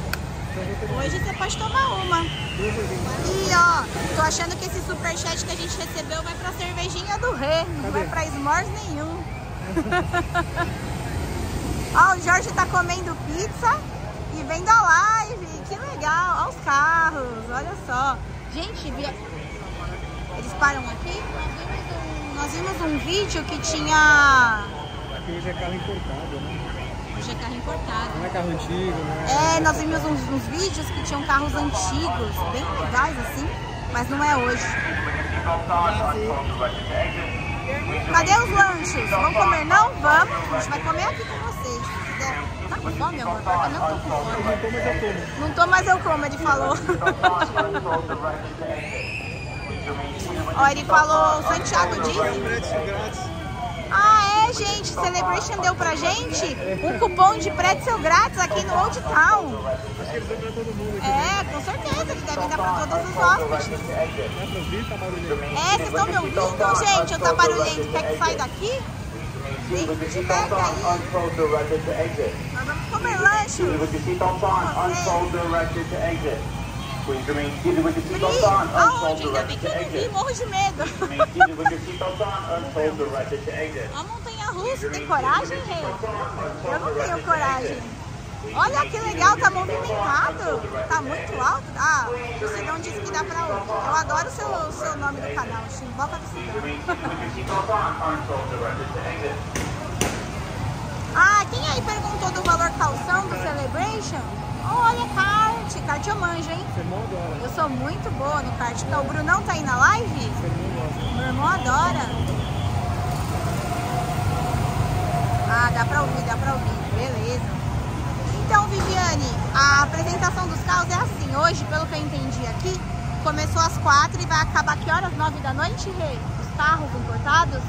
hoje você pode tomar uma. E ó, tô achando que esse superchat que a gente recebeu vai pra cervejinha do Rê. Não vai pra s'mores nenhum. ó, o Jorge tá comendo pizza e vendo a live. Que legal. Ó os carros, olha só. Gente, vi- eles param aqui. Nós vimos um Nós vimos um vídeo que tinha. Aqui hoje é carro importado, né? Hoje é carro importado. Não é carro antigo, né? É, nós vimos uns, uns vídeos que tinham carros antigos, bem legais assim, mas não é hoje. Cadê os lanches? Vamos comer não? Vamos. A gente vai comer aqui com vocês. Se quiser. Tá com fome, amor? Eu também não tô com fome. Não tô, mas eu como. Não tô, mas eu como, ele falou. Ó, ele falou, o Santiago disse. É, gente. Celebration deu pra gente um cupom de pretzel grátis aqui no Old Town. Acho que eles dão pra todo mundo aqui. É, com certeza. Eles devem dar pra todos os hóspedes. É, vocês estão me ouvindo, gente? Eu tô barulhento. Quer que saia daqui? Aí. Nós vamos comer lanche. Please aonde? Ainda bem que eu não vi. Morro de medo. Remain montanha russa, tem coragem, Rei? Eu não tenho coragem. Olha que legal, tá movimentado. Tá muito alto. Ah, o Sidão disse que dá pra ouvir. Eu adoro o seu, o seu nome do canal, record to exit. Ah, quem aí perguntou do valor calção do Celebration? Olha, kart. Kart eu manjo, hein? Adora. Eu sou muito boa no kart. Então, o Brunão tá aí na live? Você não gosta. Meu irmão adora. Ah, dá pra ouvir, dá pra ouvir. Beleza. Então, Viviane, a apresentação dos carros é assim. Hoje, pelo que eu entendi aqui, começou às quatro e vai acabar que horas? Nove da noite, Rê? Os carros importados?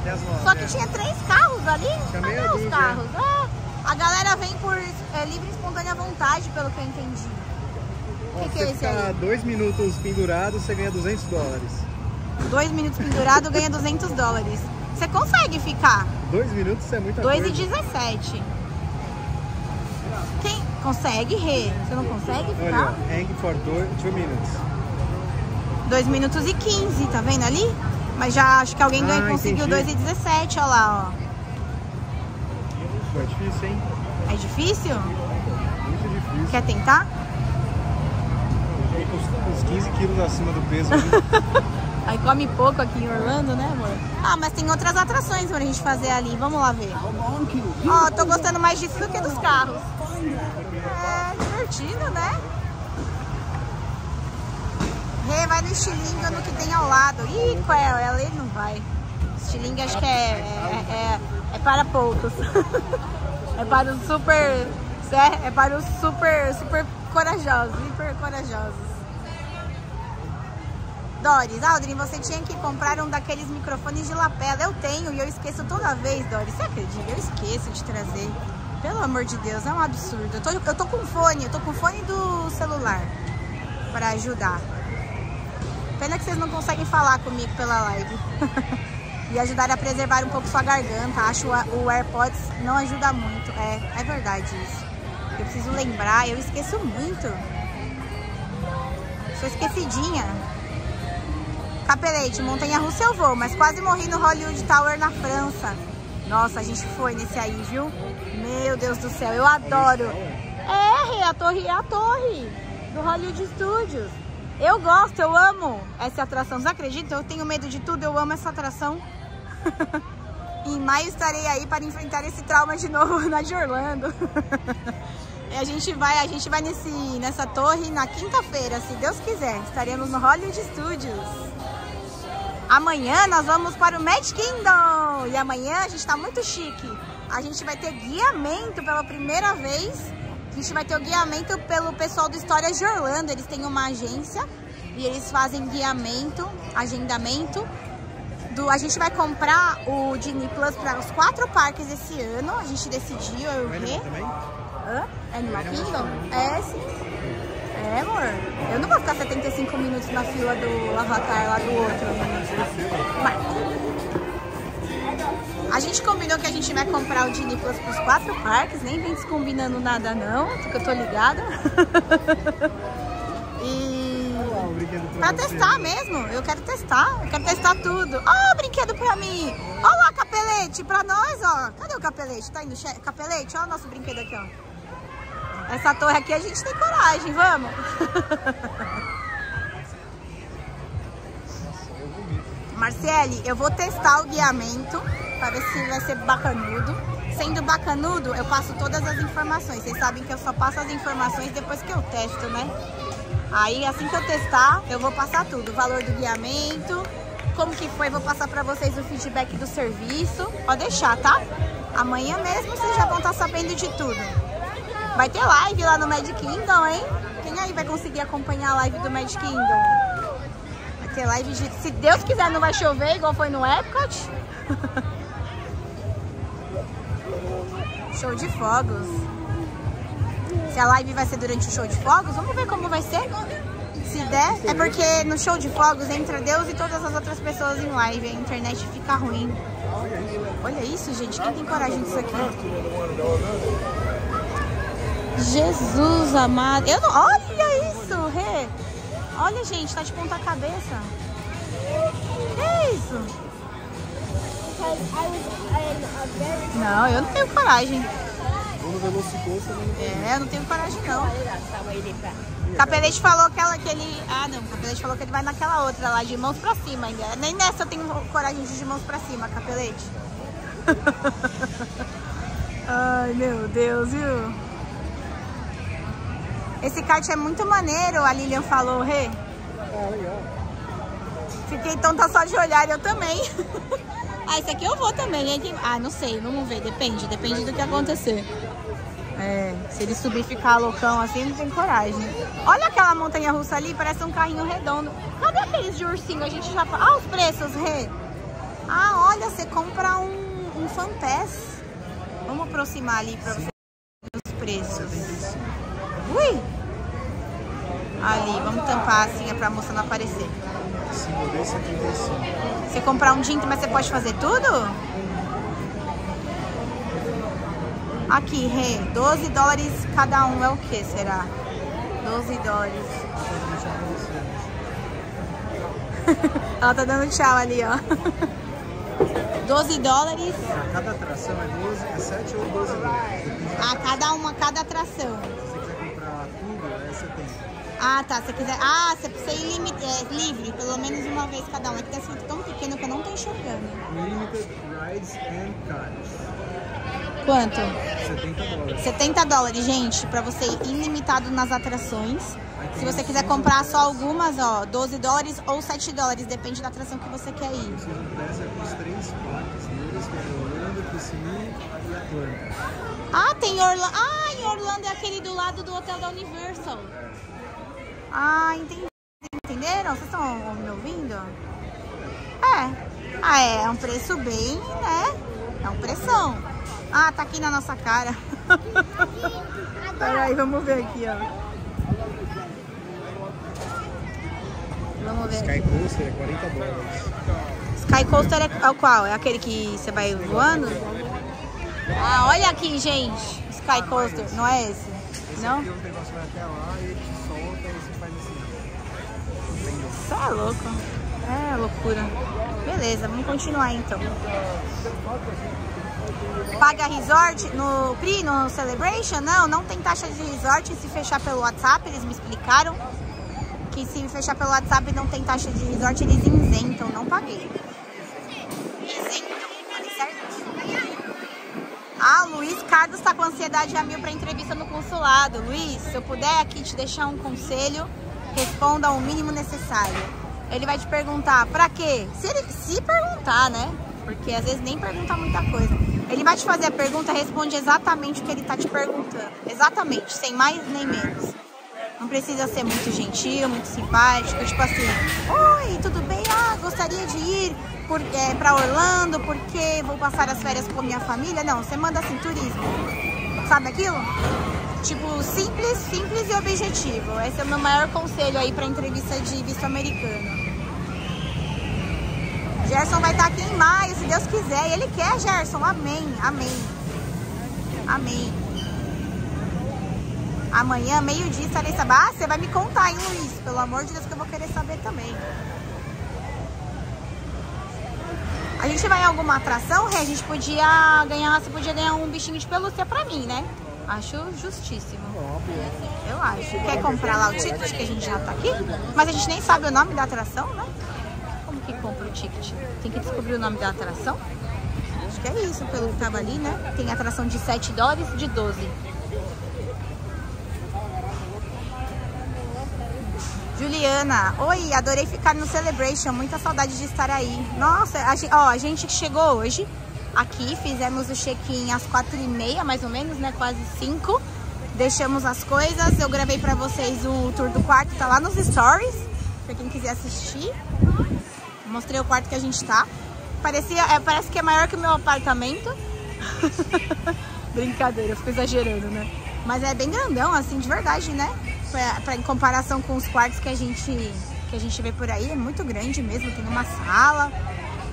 Até as nove. Só que né? tinha três carros ali. Cadê os carros? É, a galera vem por é, livre e espontânea vontade, pelo que eu entendi. Ó, que que é esse ficar aí? dois minutos pendurado, você ganha 200 dólares. Dois minutos pendurado ganha 200 dólares. Você consegue ficar? Dois minutos é muita 2 e coisa. 17. Quem consegue, Rê? Você não consegue Olha, ficar? ó, hang for 2 minutes. 2 minutos e 15, tá vendo ali? Mas já acho que alguém Ah, conseguiu entendi. 2 e 17, olha lá, Pô, é difícil, hein? ó. É difícil? Muito difícil. Quer tentar? Eu com uns 15 quilos acima do peso. Aí come pouco aqui em Orlando, né, amor? Ah, mas tem outras atrações pra gente fazer ali. Vamos lá ver. Ó, tô gostando mais disso do que dos carros. É divertido, né? Rê, vai no estilingue no que tem ao lado. Ih, qual é? Ela não vai. Estilingue acho que é, é, é, é para poucos. é para os super. É, é para os super, super corajosos, hiper corajosos. Doris, Aldrin, você tinha que comprar um daqueles microfones de lapela. Eu tenho e eu esqueço toda vez, Doris. Você acredita? Eu esqueço de trazer. Pelo amor de Deus, é um absurdo. Eu tô, eu tô com fone, eu tô com fone do celular para ajudar. Pena que vocês não conseguem falar comigo pela live. e ajudar a preservar um pouco sua garganta. Acho o AirPods não ajuda muito. É, é verdade isso. Eu preciso lembrar, eu esqueço muito. Sou esquecidinha. Capelete, montanha russa eu vou, mas quase morri no Hollywood Tower na França. Nossa, a gente foi nesse aí, viu? Meu Deus do céu, eu adoro. É, a torre é a torre do Hollywood Studios. Eu gosto, eu amo essa atração. Você acredita? Eu tenho medo de tudo, eu amo essa atração. em maio estarei aí para enfrentar esse trauma de novo na de Orlando. A gente vai, a gente vai nesse, nessa torre na quinta-feira, se Deus quiser. Estaremos no Hollywood Studios. Amanhã nós vamos para o Magic Kingdom. E amanhã a gente está muito chique. A gente vai ter guiamento pela primeira vez. A gente vai ter o guiamento pelo pessoal do Histórias de Orlando. Eles têm uma agência e eles fazem guiamento, agendamento. Do, a gente vai comprar o Disney Plus para os quatro parques esse ano. A gente decidiu, eu e o Rê. também? Hã? Animal Kingdom? É, sim. É, amor. Eu não vou ficar 75 minutos na fila do Avatar lá do outro. Vai. A gente combinou que a gente vai comprar o Disney Plus pros quatro parques, nem vem descombinando nada não, porque eu tô ligada. e pra testar mesmo, eu quero testar, eu quero testar tudo. Ó, o brinquedo pra mim. Ó lá, capelete, pra nós, ó. Cadê o capelete? Tá indo, capelete? Ó o nosso brinquedo aqui, ó. Essa torre aqui a gente tem coragem, vamos? Marciele, eu vou testar o guiamento para ver se vai ser bacanudo. Sendo bacanudo, eu passo todas as informações. Vocês sabem que eu só passo as informações depois que eu testo, né? Aí, assim que eu testar, eu vou passar tudo. O valor do guiamento, como que foi, vou passar pra vocês o feedback do serviço. Pode deixar, tá? Amanhã mesmo vocês já vão estar sabendo de tudo. Vai ter live lá no Mad Kingdom, hein? Quem aí vai conseguir acompanhar a live do Mad Kingdom? Vai ter live de... Se Deus quiser, não vai chover igual foi no Epcot. show de fogos. Se a live vai ser durante o show de fogos, vamos ver como vai ser. Se der, é porque no show de fogos entra Deus e todas as outras pessoas em live. A internet fica ruim. Olha isso, gente. Quem tem coragem disso aqui? Jesus amado. Eu não... Olha isso, Rê. Olha, gente, tá de ponta cabeça. Que isso? Não, eu não tenho coragem. É, eu não tenho coragem não. Capelete falou que, ela, que ele... Ah, não. Capelete falou que ele vai naquela outra lá, de mãos pra cima ainda. Nem nessa eu tenho coragem de ir de mãos pra cima, Capelete. Ai, meu Deus, viu? Esse kart é muito maneiro, a Lilian falou, Rê. Ah, legal. Fiquei tonta só de olhar, eu também. ah, esse aqui eu vou também. hein? Tem- Ah, não sei, vamos ver, depende, depende do que acontecer. É, se ele subir e ficar loucão assim, não tem coragem. Olha aquela montanha russa ali, parece um carrinho redondo. Cadê aqueles de ursinho? A gente já... Ah, os preços, Rê. Ah, olha, você compra um, um Fanpass. Vamos aproximar ali pra você ver os preços. Ui! Ali, vamos tampar assim, é pra moça não aparecer. Sim, eu dei 75. Você comprar um dinto, mas você pode fazer tudo? Aqui, Rê, 12 dólares cada um é o que será? 12 dólares. Ela tá dando tchau ali, ó. 12 dólares cada atração é 12, é 7 ou 12 dólares. Depende a cada uma, cada atração. Se você quiser comprar tudo, é 70. Ah, tá. Se quiser. Ah, você precisa ir limite, é, livre, pelo menos uma vez cada um. É que tá escrito tão pequeno que eu não tô enxergando. Limited Rides and Cars. Quanto? 70 dólares. 70 dólares, gente, pra você ir ilimitado nas atrações. Se você quiser comprar só algumas, ó, 12 dólares ou 7 dólares, depende da atração que você quer ir. Se não pudesse, é com os três parques. Que é Orlando, Kissimmee e Atlanta. Ah, tem Orlando. Ah, em Orlando é aquele do lado do hotel da Universal. Ah, entendi. Entenderam? Vocês estão me ouvindo? É. Ah, é, é um preço bem, né? É um pressão. Ah, tá aqui na nossa cara. Peraí, vamos ver aqui, ó. Vamos ver. Sky Coaster é 40 dólares. Sky Coaster é, é o qual? É aquele que você vai voando? Ah, olha aqui, gente. Sky Coaster, não é esse? Esse Não? É louco. É loucura. Beleza, vamos continuar então. Paga resort no PRI, no Celebration? Não, não tem taxa de resort se fechar pelo WhatsApp, eles me explicaram. Que se fechar pelo WhatsApp não tem taxa de resort, eles isentam, não paguei. Ah, Luiz Carlos tá com ansiedade a mil pra entrevista no consulado. Luiz, se eu puder aqui te deixar um conselho, responda o mínimo necessário. Ele vai te perguntar pra quê? Se ele se perguntar, né? Porque às vezes nem pergunta muita coisa. Ele vai te fazer a pergunta, responde exatamente o que ele tá te perguntando. Exatamente, sem mais nem menos. Não precisa ser muito gentil, muito simpático, tipo assim, oi, tudo bem? Ah, gostaria de ir por, é, Orlando porque vou passar as férias com minha família. Não, você manda assim, turismo. Sabe aquilo? Tipo, simples, simples e objetivo. Esse é o meu maior conselho aí pra entrevista de visto americano. Gerson vai estar aqui em maio, se Deus quiser. E ele quer, Gerson. Amém, amém. Amém. Amanhã, meio-dia, estarei sabendo. Ah, você vai me contar, hein, Luiz? Pelo amor de Deus, que eu vou querer saber também. A gente vai em alguma atração, Rê? A gente podia ganhar, você podia ganhar um bichinho de pelúcia pra mim, né? Acho justíssimo. Eu acho. Quer comprar lá o ticket que a gente já tá aqui? Mas a gente nem sabe o nome da atração, né? Como que compra o ticket? Tem que descobrir o nome da atração? Acho que é isso, pelo que tava ali, né? Tem atração de 7 dólares de 12. Juliana, oi, adorei ficar no Celebration, muita saudade de estar aí. Nossa, a gente, ó, a gente chegou hoje aqui, fizemos o check-in às quatro e meia, mais ou menos, né, quase 5. Deixamos as coisas, eu gravei pra vocês o tour do quarto, tá lá nos stories, pra quem quiser assistir. Mostrei o quarto que a gente tá. Parecia, é, parece que é maior que o meu apartamento. Brincadeira, eu fico exagerando, né? Mas é bem grandão, assim, de verdade, né? Pra, pra, em comparação com os quartos que a gente que a gente vê por aí, é muito grande mesmo, tem uma sala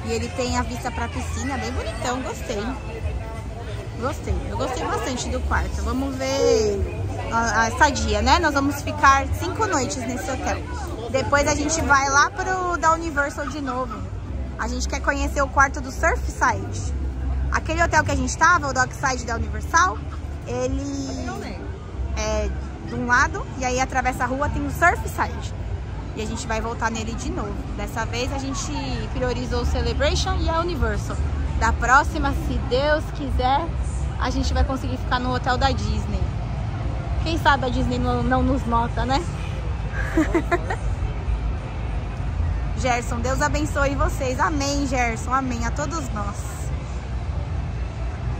e ele tem a vista pra piscina, bem bonitão, gostei. Gostei, eu gostei bastante do quarto. Vamos ver a, a estadia, né? Nós vamos ficar cinco noites nesse hotel. Depois a gente vai lá pro da Universal de novo. A gente quer conhecer o quarto do Surfside. Aquele hotel que a gente tava, o Dockside da Universal, ele um lado e aí atravessa a rua tem o Surfside. E a gente vai voltar nele de novo. Dessa vez a gente priorizou o Celebration e a Universal. Da próxima, se Deus quiser, a gente vai conseguir ficar no hotel da Disney. Quem sabe a Disney não, não nos nota, né? Gerson, Deus abençoe vocês. Amém, Gerson. Amém a todos nós.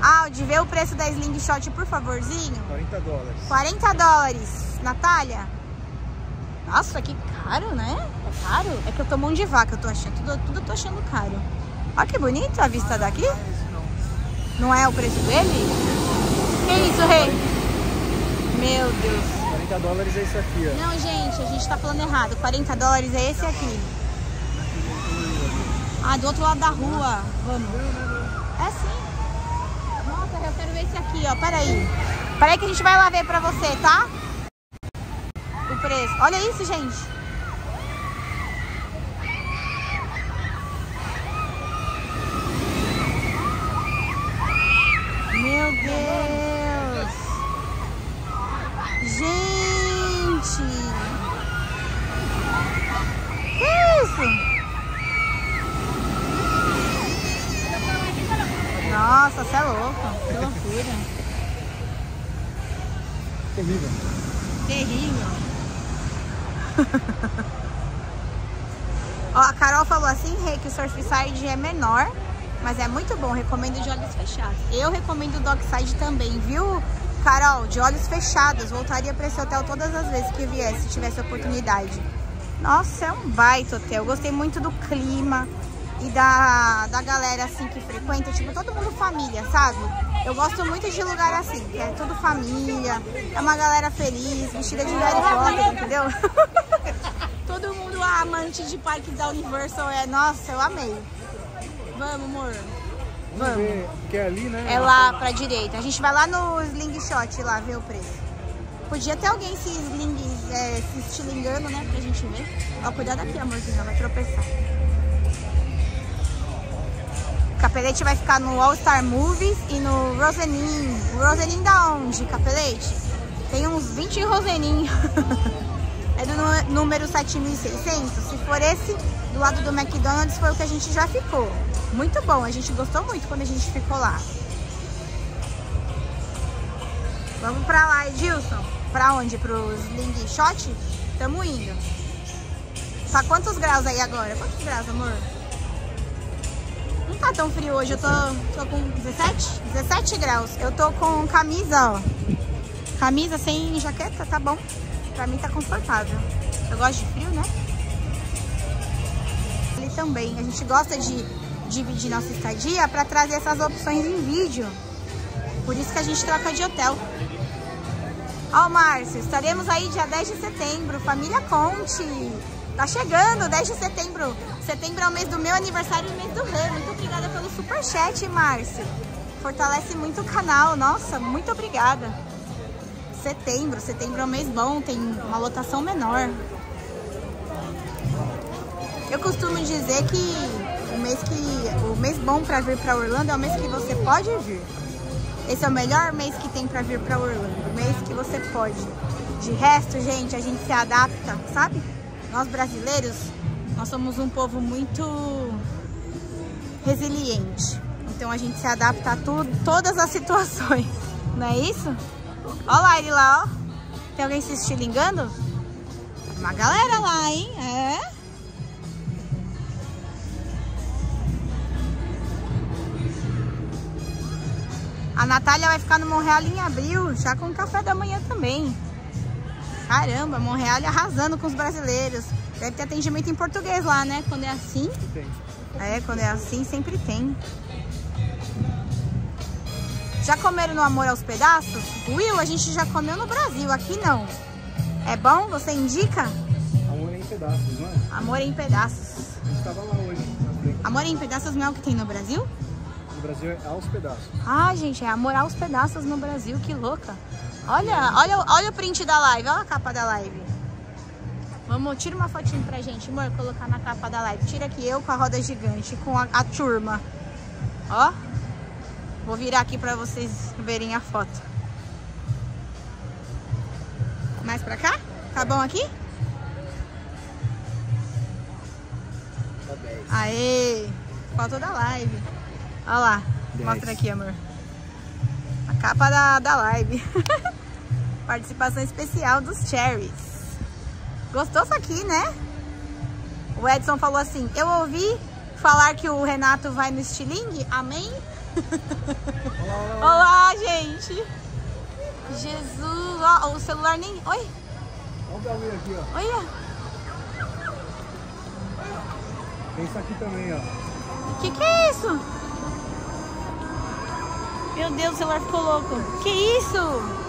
Audi, vê o preço da Slingshot, por favorzinho. 40 dólares. 40 dólares. Natália? Nossa, que caro, né? É caro? É que eu tô mão de vaca, eu tô achando. Tudo, tudo eu tô achando caro. Olha que bonito a vista daqui. Não é o preço dele? Que isso, rei? Meu Deus. 40 dólares é esse aqui, ó. Não, gente, a gente tá falando errado. 40 dólares é esse aqui. Ah, do outro lado da rua. Vamos. É sim. Eu quero ver esse aqui, ó. Peraí. Peraí que a gente vai lá ver pra você, tá? O preço. Olha isso, gente. Meu Deus. Gente. Que isso? Nossa, você é louco. Que loucura. Terrível. Terrível. Ó, a Carol falou assim, Rei, que o Surfside é menor, mas é muito bom. Recomendo de olhos fechados. Eu recomendo o Dockside também, viu, Carol? De olhos fechados. Voltaria para esse hotel todas as vezes que viesse, se tivesse oportunidade. Nossa, é um baita hotel. Gostei muito do clima e da, da galera assim que frequenta. Tipo, todo mundo família, sabe? Eu gosto muito de lugar assim, que é tudo família, é uma galera feliz, vestida de Harry Potter, entendeu? Todo mundo amante de parques da Universal é, nossa, eu amei. Vamos, amor. Vamos ver, porque é ali, né? É lá pra direita. A gente vai lá no Slingshot lá ver o preço. Podia ter alguém se, sling, é, se estilingando, né? Pra gente ver. Ó, cuidado aqui, amorzinho, vai tropeçar. Capelete vai ficar no All Star Movies e no Rosenin. Rosenin da onde, Capelete? Tem uns 20 Rosenin. é do número 7600. Se for esse, do lado do McDonald's, foi o que a gente já ficou. Muito bom, a gente gostou muito quando a gente ficou lá. Vamos pra lá, Edilson. Pra onde? Pro Sling Shot? Tamo indo. Tá quantos graus aí agora? Quantos graus, amor? Não tá tão frio hoje, eu tô, tô com 17? 17 graus. Eu tô com camisa, ó. Camisa sem jaqueta, tá bom. Pra mim tá confortável. Eu gosto de frio, né? Ele também. A gente gosta de dividir nossa estadia pra trazer essas opções em vídeo. Por isso que a gente troca de hotel. Ó, Márcio, estaremos aí dia 10 de setembro. Família Conte. Tá chegando, 10 de setembro. Setembro é o mês do meu aniversário e o mês do Rei. Muito obrigada pelo superchat, Márcio. Fortalece muito o canal. Nossa, muito obrigada. Setembro, setembro é um mês bom, tem uma lotação menor. Eu costumo dizer que o mês que o mês bom para vir para Orlando é o mês que você pode vir. Esse é o melhor mês que tem para vir para Orlando, o mês que você pode. De resto, gente, a gente se adapta, sabe? Nós brasileiros Nós somos um povo muito resiliente. Então a gente se adapta a tudo, todas as situações. Não é isso? Olha lá ele lá, ó. Tem alguém se estilingando? Uma galera lá, hein? É. A Natália vai ficar no Monreal em abril, já com café da manhã também. Caramba, Monreal arrasando com os brasileiros. Deve ter atendimento em português lá, né? Quando é assim. Tem. É, quando é assim, sempre tem. Já comeram no Amor aos Pedaços? Will, a gente já comeu no Brasil, aqui não. É bom? Você indica? Amor em pedaços, não é? Amor em Pedaços. A gente tava lá hoje. Amor em Pedaços não é o que tem no Brasil? No Brasil é aos pedaços. Ah, gente, é Amor aos Pedaços no Brasil, que louca. Olha, olha, olha o print da live, olha a capa da live. Vamos, tira uma fotinho pra gente, amor, colocar na capa da live. Tira aqui eu com a roda gigante, com a, a turma. Ó. Vou virar aqui pra vocês verem a foto. Mais pra cá? Tá bom aqui? Tá 10. Aê! Foto da live. Olha lá. Mostra aqui, amor. A capa da, da live. Participação especial dos Cherries. Gostou isso aqui, né? O Edson falou assim, eu ouvi falar que o Renato vai no estilingue, amém? Olha lá, olha lá. Olá, gente! Jesus, ó, o celular nem... Oi, Olha o aqui, ó. olha, Tem isso aqui também, ó. que que é isso? Meu Deus, o celular ficou louco. Que isso?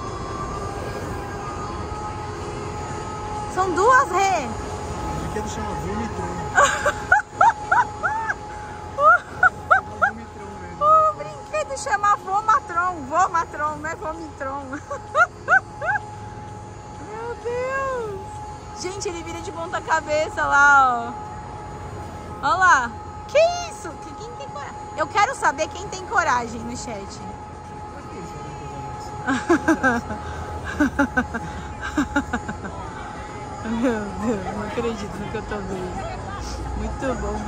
São duas, Rê. O brinquedo chama Vomitron. O brinquedo chama Vomatron. Vomatron, não é Vomitron. Meu Deus. Gente, ele vira de ponta cabeça lá, ó. Olha lá. Que isso? Que- Quem tem coragem? Eu quero saber quem tem coragem no chat. Pra que isso? Meu Deus, não acredito no que eu tô vendo. Muito bom.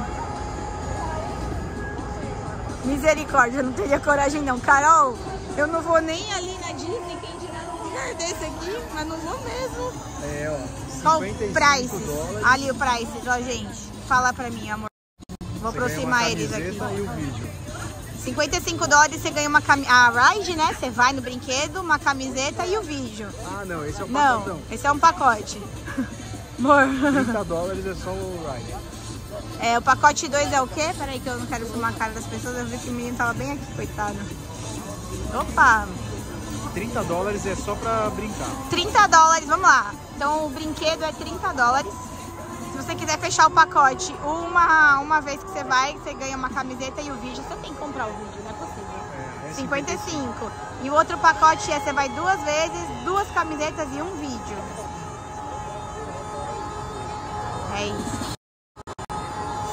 Misericórdia, eu não teria coragem não. Carol, eu não vou nem ali na Disney, quem dirá num lugar desse aqui, mas não vou mesmo. É, ó. Qual o 55 price? dólares. Ali o price, ó, gente. Fala pra mim, amor. Vou Você aproximar eles aqui. E o vídeo. 55 dólares você ganha uma cami a ride, né? Você vai no brinquedo, uma camiseta e o vídeo. Ah, não, esse é o Não, pacotão. esse é um pacote. Amor. 30 dólares é só o ride. É, o pacote 2 é o quê? Peraí que eu não quero filmar a cara das pessoas. Eu vi que o menino tava bem aqui, coitado. Opa, 30 dólares é só pra brincar. 30 dólares, vamos lá. Então o brinquedo é 30 dólares. Se você quiser fechar o pacote uma, uma vez que você vai, você ganha uma camiseta e o vídeo. Você tem que comprar o vídeo, não é possível. É, é 55. E o outro pacote é você vai duas vezes, duas camisetas e um vídeo. É isso.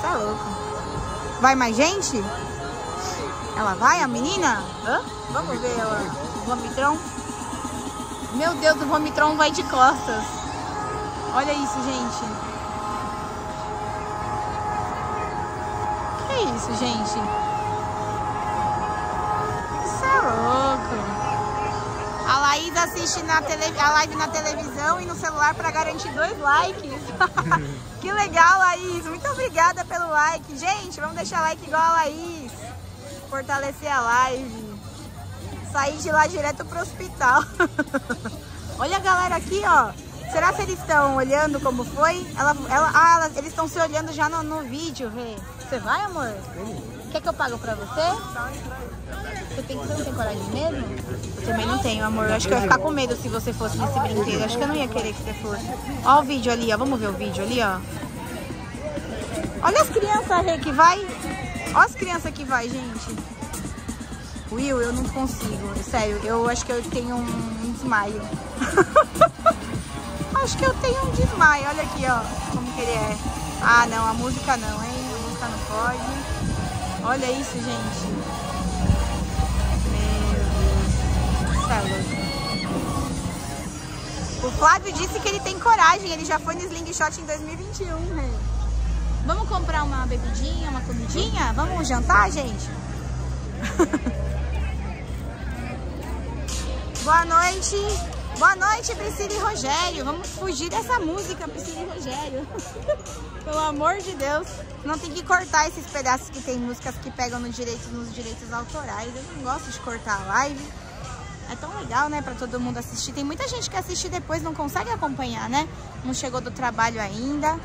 É louco. Vai mais gente? Ela vai, a menina? Hã? Vamos ver ela. Vomitron. Meu Deus, o Vomitron vai de costas. Olha isso, gente. Que isso, gente? Isso é louco. A Laís assiste na tele... a live na televisão e no celular para garantir dois likes. que legal, Laís. Muito obrigada pelo like. Gente, vamos deixar like igual a Laís. Fortalecer a live. Sair de lá direto pro hospital. Olha a galera aqui, ó. Será que eles estão olhando como foi? Ela, ela, ah, ela- eles estão se olhando já no, no vídeo, Rê. Você vai, amor? Quer que eu pago pra você? Você, tem, você não tem coragem mesmo? Também não tenho, amor. Acho que eu ia ficar com medo se você fosse nesse brinquedo. Acho que eu não ia querer que você fosse. Ó o vídeo ali, ó. Vamos ver o vídeo ali, ó. Olha as crianças, Rê, que vai. Olha as crianças que vai, gente. Will, eu não consigo. Sério, eu acho que eu tenho um desmaio. acho que eu tenho um desmaio. Olha aqui, ó. Como que ele é. Ah, não. A música não, hein? A música não pode. Olha isso, gente. Louco. O Flávio disse que ele tem coragem. Ele já foi no Slingshot em 2021, né? Vamos comprar uma bebidinha, uma comidinha? Vamos jantar, gente? Boa noite. Boa noite, Priscila e Rogério. Vamos fugir dessa música, Priscila e Rogério. Pelo amor de Deus. Não tem que cortar esses pedaços que tem músicas que pegam no direito, nos direitos autorais. Eu não gosto de cortar a live. É tão legal, né, pra todo mundo assistir. Tem muita gente que assiste depois não consegue acompanhar, né? Não chegou do trabalho ainda.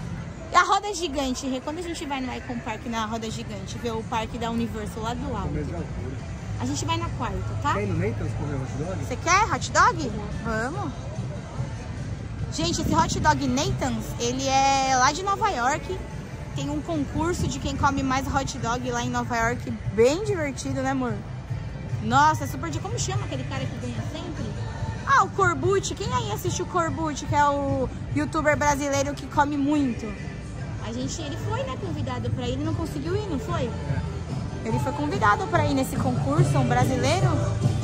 E a roda gigante, Rê? Quando a gente vai no Icon Park na roda gigante, ver o parque da Universal lá do alto? A gente vai na quarta, tá? Quer ir no Nathan's comer hot dog? Você quer hot dog? Vamos. Gente, esse hot dog Nathan's, ele é lá de Nova York. Tem um concurso de quem come mais hot dog lá em Nova York. Bem divertido, né, amor? Nossa, é super de... Como chama aquele cara que ganha sempre? Ah, o Corbucci. Quem aí assiste o Corbucci, que é o youtuber brasileiro que come muito? A gente, ele foi, né, convidado pra ir, ele não conseguiu ir, não foi? Ele foi convidado pra ir nesse concurso, um brasileiro.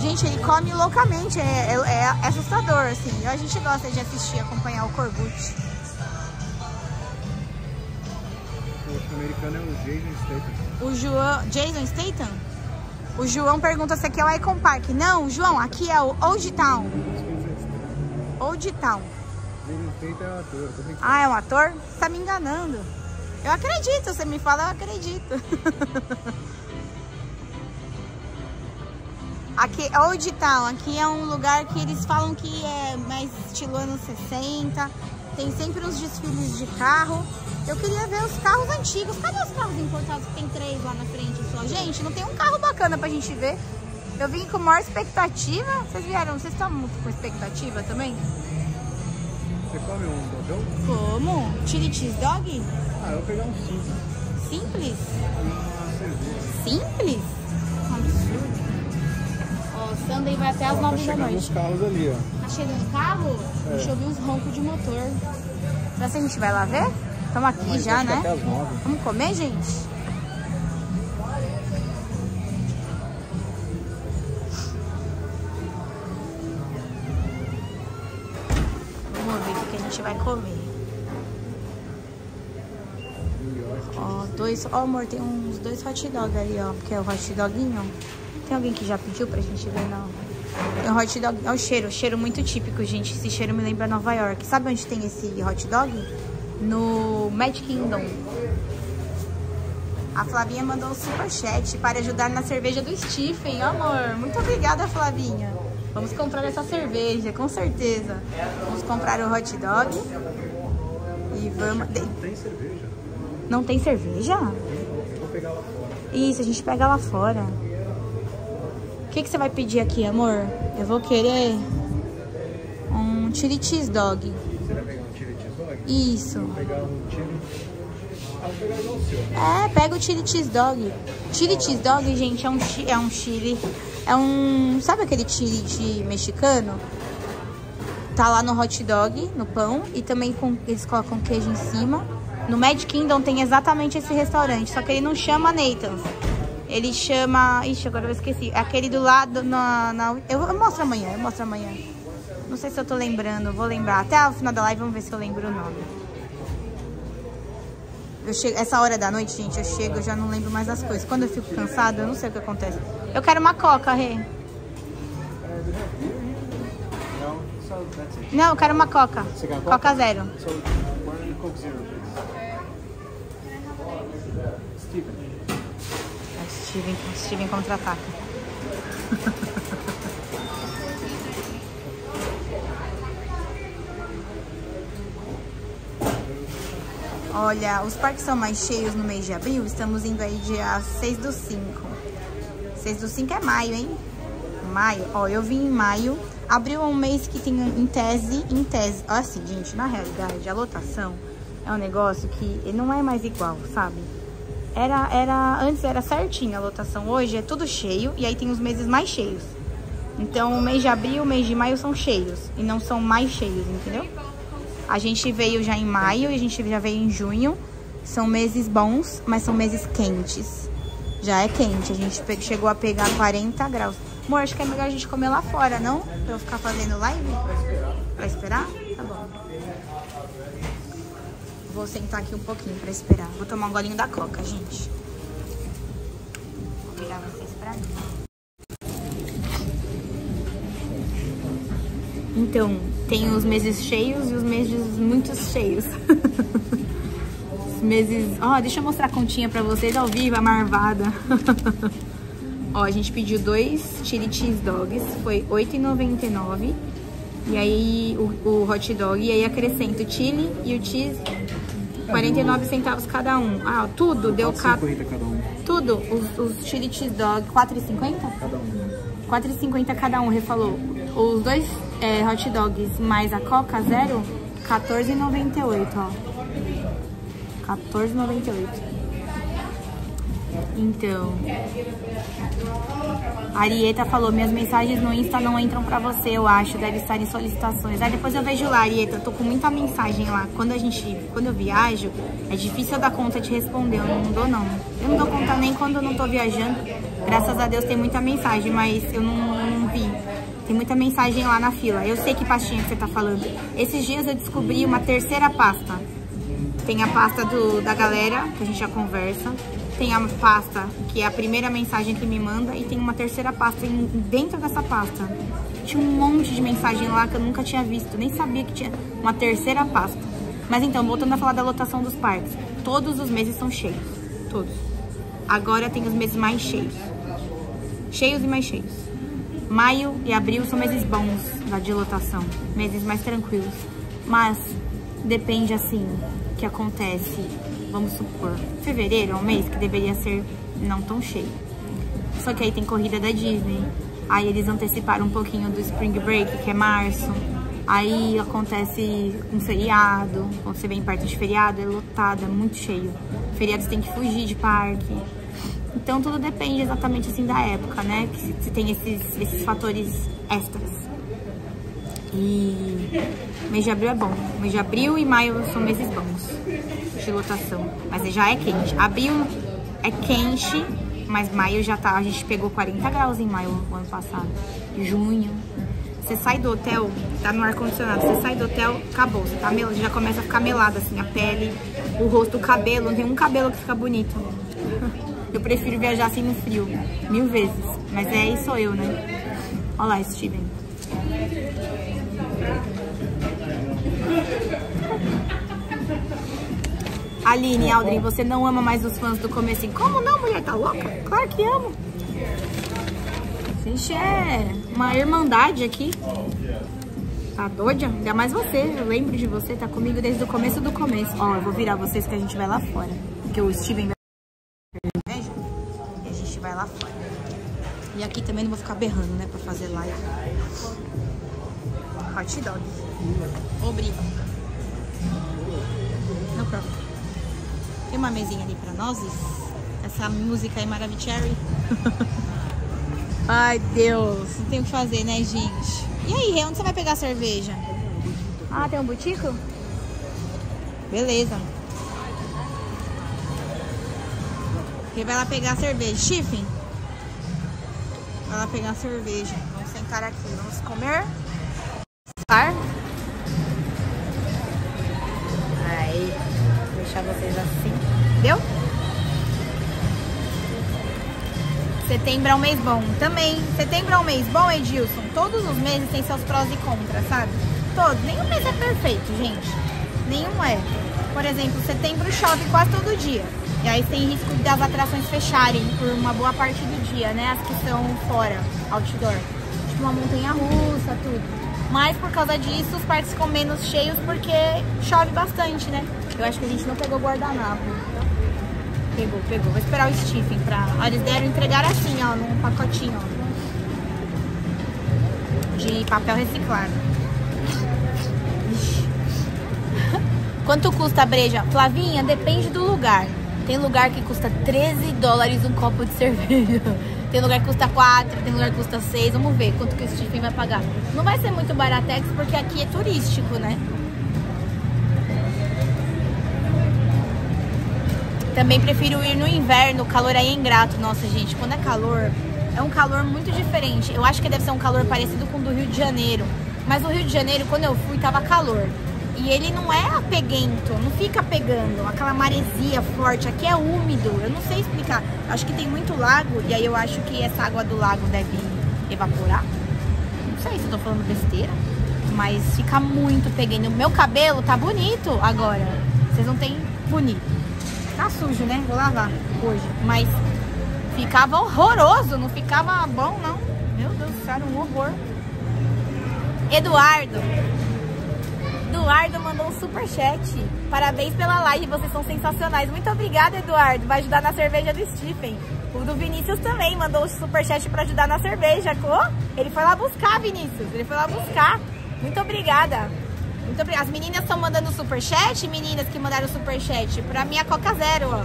Gente, ele come loucamente, é, é, é assustador, assim. A gente gosta de assistir, acompanhar o Corbucci. O americano é o Jason Statham. O João, Jason Statham? O João pergunta se aqui é o Icon Park. Não, João, aqui é o Old Town. Old Town. Ah, é um ator? Você tá me enganando. Eu acredito, você me fala, eu acredito. Aqui, Old Town, aqui é um lugar que eles falam que é mais estilo anos 60. Tem sempre uns desfiles de carro. Eu queria ver os carros antigos. Cadê os carros importados? Tem três lá na frente só. Gente, não tem um carro bacana pra gente ver. Eu vim com maior expectativa. Vocês vieram, vocês estão muito com expectativa também? Você come um dogão? Como? Chili cheese dog? Ah, eu vou pegar um Simples? cerveja. Simples? O Sunday vai até as Ó, tá nove da noite. os carros ali, ó. Tá chegando carro? É. Deixa eu ouvir uns roncos de motor. Será que a gente vai lá ver? Estamos aqui Mas já, né? Vamos comer, gente? Vamos ver o que a gente vai comer. Ó, dois. Ó, amor, tem uns dois hot dog ali, ó. Que é o hot doguinho. Tem alguém que já pediu pra gente ver, não? Tem um hot dog. Olha o cheiro, cheiro muito típico, gente. Esse cheiro me lembra Nova York. Sabe onde tem esse hot dog? No Magic Kingdom. A Flavinha mandou um superchat para ajudar na cerveja do Stephen. Amor, muito obrigada, Flavinha. Vamos comprar essa cerveja, com certeza. Vamos comprar o hot dog. E vamos. de- Tem cerveja? Não tem cerveja? Vou pegar lá fora. Isso, a gente pega lá fora. O que, que você vai pedir aqui, amor? Eu vou querer um chili cheese dog. Você vai pegar um chili cheese dog? Isso. Vou pegar um chili... Ah, vou pegar igual o seu. É, pega o chili cheese dog. Chili cheese dog, gente, é um, chi- é um chili. É um. Sabe aquele chili de mexicano? Tá lá no hot dog, no pão. E também com, eles colocam queijo em cima. No Mad Kingdom tem exatamente esse restaurante. Só que ele não chama Nathan's. Ele chama. Ixi, agora eu esqueci. Aquele do lado na. na- eu, eu mostro amanhã, eu mostro amanhã. Não sei se eu tô lembrando, vou lembrar. Até o final da live, vamos ver se eu lembro o nome. Eu chego, essa hora da noite, gente, eu chego, eu já não lembro mais das coisas. Quando eu fico cansada, eu não sei o que acontece. Eu quero uma coca, Rê. Não, eu quero uma coca. Coca Coca? zero. So, one Coke Zero, please. Steven. Steven, Steven contra-ataca. Olha, os parques são mais cheios no mês de abril. Estamos indo aí dia 6 do 5. 6 do 5 é maio, hein? Maio. Ó, eu vim em maio. Abril é um mês que tem em tese, em tese. Ó, Assim, gente, na realidade, a lotação é um negócio que não é mais igual, sabe? Era, era, antes era certinho a lotação. Hoje é tudo cheio e aí tem os meses mais cheios. Então, o mês de abril, o mês de maio são cheios e não são mais cheios, entendeu? A gente veio já em maio e a gente já veio em junho. São meses bons, mas são meses quentes. Já é quente. A gente chegou a pegar 40 graus. Amor, acho que é melhor a gente comer lá fora, não? Pra eu ficar fazendo live? Vai esperar? Vou sentar aqui um pouquinho pra esperar. Vou tomar um golinho da coca, gente. Vou virar vocês pra mim. Então, tem os meses cheios e os meses muito cheios. os meses... Ó, deixa eu mostrar a continha pra vocês ao vivo, a marvada. Ó, a gente pediu dois chili cheese dogs, foi R$ 8,99. E aí o, o, hot dog, e aí acrescento o chili e o cheese, 49 centavos cada um. Ah, tudo deu... 4,50 cada um. Tudo, os, os chili cheese dog, 4,50? Cada um. 4,50 cada um, refalou. Os dois é, hot dogs mais a coca zero, 14,98, ó. 14,98. Então, a Arieta falou, minhas mensagens no Insta não entram pra você, eu acho, deve estar em solicitações. Aí depois eu vejo lá, Arieta, eu tô com muita mensagem lá. Quando a gente, quando eu viajo, é difícil eu dar conta de responder, eu não dou não. Eu não dou conta nem quando eu não tô viajando. Graças a Deus tem muita mensagem, mas eu não, não vi. Tem muita mensagem lá na fila. Eu sei que pastinha que você tá falando. Esses dias eu descobri uma terceira pasta. Tem a pasta do, da galera, que a gente já conversa. Tem a pasta, que é a primeira mensagem que me manda. E tem uma terceira pasta dentro dessa pasta. Tinha um monte de mensagem lá que eu nunca tinha visto. Nem sabia que tinha uma terceira pasta. Mas então, voltando a falar da lotação dos parques. Todos os meses são cheios. Todos. Agora tem os meses mais cheios. Cheios e mais cheios. Maio e abril são meses bons da de lotação. Meses mais tranquilos. Mas depende assim que acontece, vamos supor, fevereiro é um mês que deveria ser não tão cheio. Só que aí tem corrida da Disney, aí eles anteciparam um pouquinho do Spring Break, que é março. Aí acontece um feriado, quando você vem perto de feriado, é lotado, é muito cheio. Feriados tem que fugir de parque. Então tudo depende exatamente assim da época, né? Que se tem esses, esses fatores extras. E mês de abril é bom. Mês de abril e maio são meses bons de lotação. Mas já é quente. Abril é quente, mas maio já tá. A gente pegou 40 graus em maio no ano passado. Junho. Você sai do hotel, tá no ar-condicionado, você sai do hotel, acabou. Você tá melado, já começa a ficar melada, assim, a pele, o rosto, o cabelo. Não tem um cabelo que fica bonito. Eu prefiro viajar assim no frio, mil vezes. Mas é sou eu, né? Olha lá, Steven. Aline, Aldrin, você não ama mais os fãs do começo? Como não, mulher? Tá louca? Claro que amo. Gente, é uma irmandade aqui. Tá doida? Ainda mais você. Eu lembro de você, tá comigo desde o começo do começo. Ó, eu vou virar vocês que a gente vai lá fora. Porque o Steven vai... E a gente vai lá fora. E aqui também não vou ficar berrando, né? Pra fazer live. Hot dog. Obrigado. No problem. Tem uma mesinha ali pra nós? Essa música aí, Maravicherry. Ai, Deus. Não tem o que fazer, né, gente? E aí, onde você vai pegar a cerveja? Ah, tem um butico? Beleza. Ele vai lá pegar a cerveja. Chiffin. Vai lá pegar a cerveja. Vamos sentar aqui. Vamos comer. Ar. Deixar vocês assim. Deu? Setembro é um mês bom. Também, setembro é um mês bom, Edilson. Todos os meses tem seus prós e contras, sabe? Todos. Nenhum mês é perfeito, gente. Nenhum é. Por exemplo, setembro chove quase todo dia. E aí tem risco das atrações fecharem por uma boa parte do dia, né? As que estão fora, outdoor. Tipo uma montanha russa, tudo. Mas por causa disso, os parques ficam menos cheios porque chove bastante, né? Eu acho que a gente não pegou guardanapo. Pegou, pegou. Vou esperar o Stephen pra... Ó, eles deram entregar assim, ó, num pacotinho, ó. De papel reciclado. Quanto custa a breja? Flavinha, depende do lugar. Tem lugar que custa 13 dólares um copo de cerveja. Tem lugar que custa 4, tem lugar que custa 6. Vamos ver quanto que o Stephen vai pagar. Não vai ser muito baratex porque aqui é turístico, né? Também prefiro ir no inverno, o calor aí é ingrato. Nossa, gente, quando é calor, é um calor muito diferente. Eu acho que deve ser um calor parecido com o do Rio de Janeiro. Mas no Rio de Janeiro, quando eu fui, tava calor. E ele não é apeguento, não fica pegando aquela maresia forte. Aqui é úmido, eu não sei explicar. Acho que tem muito lago e aí eu acho que essa água do lago deve evaporar. Não sei se eu tô falando besteira, mas fica muito pegando. Meu cabelo tá bonito agora. Vocês não tem bonito. Tá sujo, né? Vou lavar hoje. Mas ficava horroroso, não ficava bom, não. Meu Deus do céu, um horror. Eduardo. Eduardo mandou um superchat. Parabéns pela live, vocês são sensacionais. Muito obrigada, Eduardo. Vai ajudar na cerveja do Stephen. O do Vinícius também mandou um superchat para ajudar na cerveja. Ele foi lá buscar, Vinícius. Ele foi lá buscar. Muito obrigada. Muito obrigada. As meninas estão mandando superchat, meninas que mandaram superchat, pra minha Coca Zero, ó.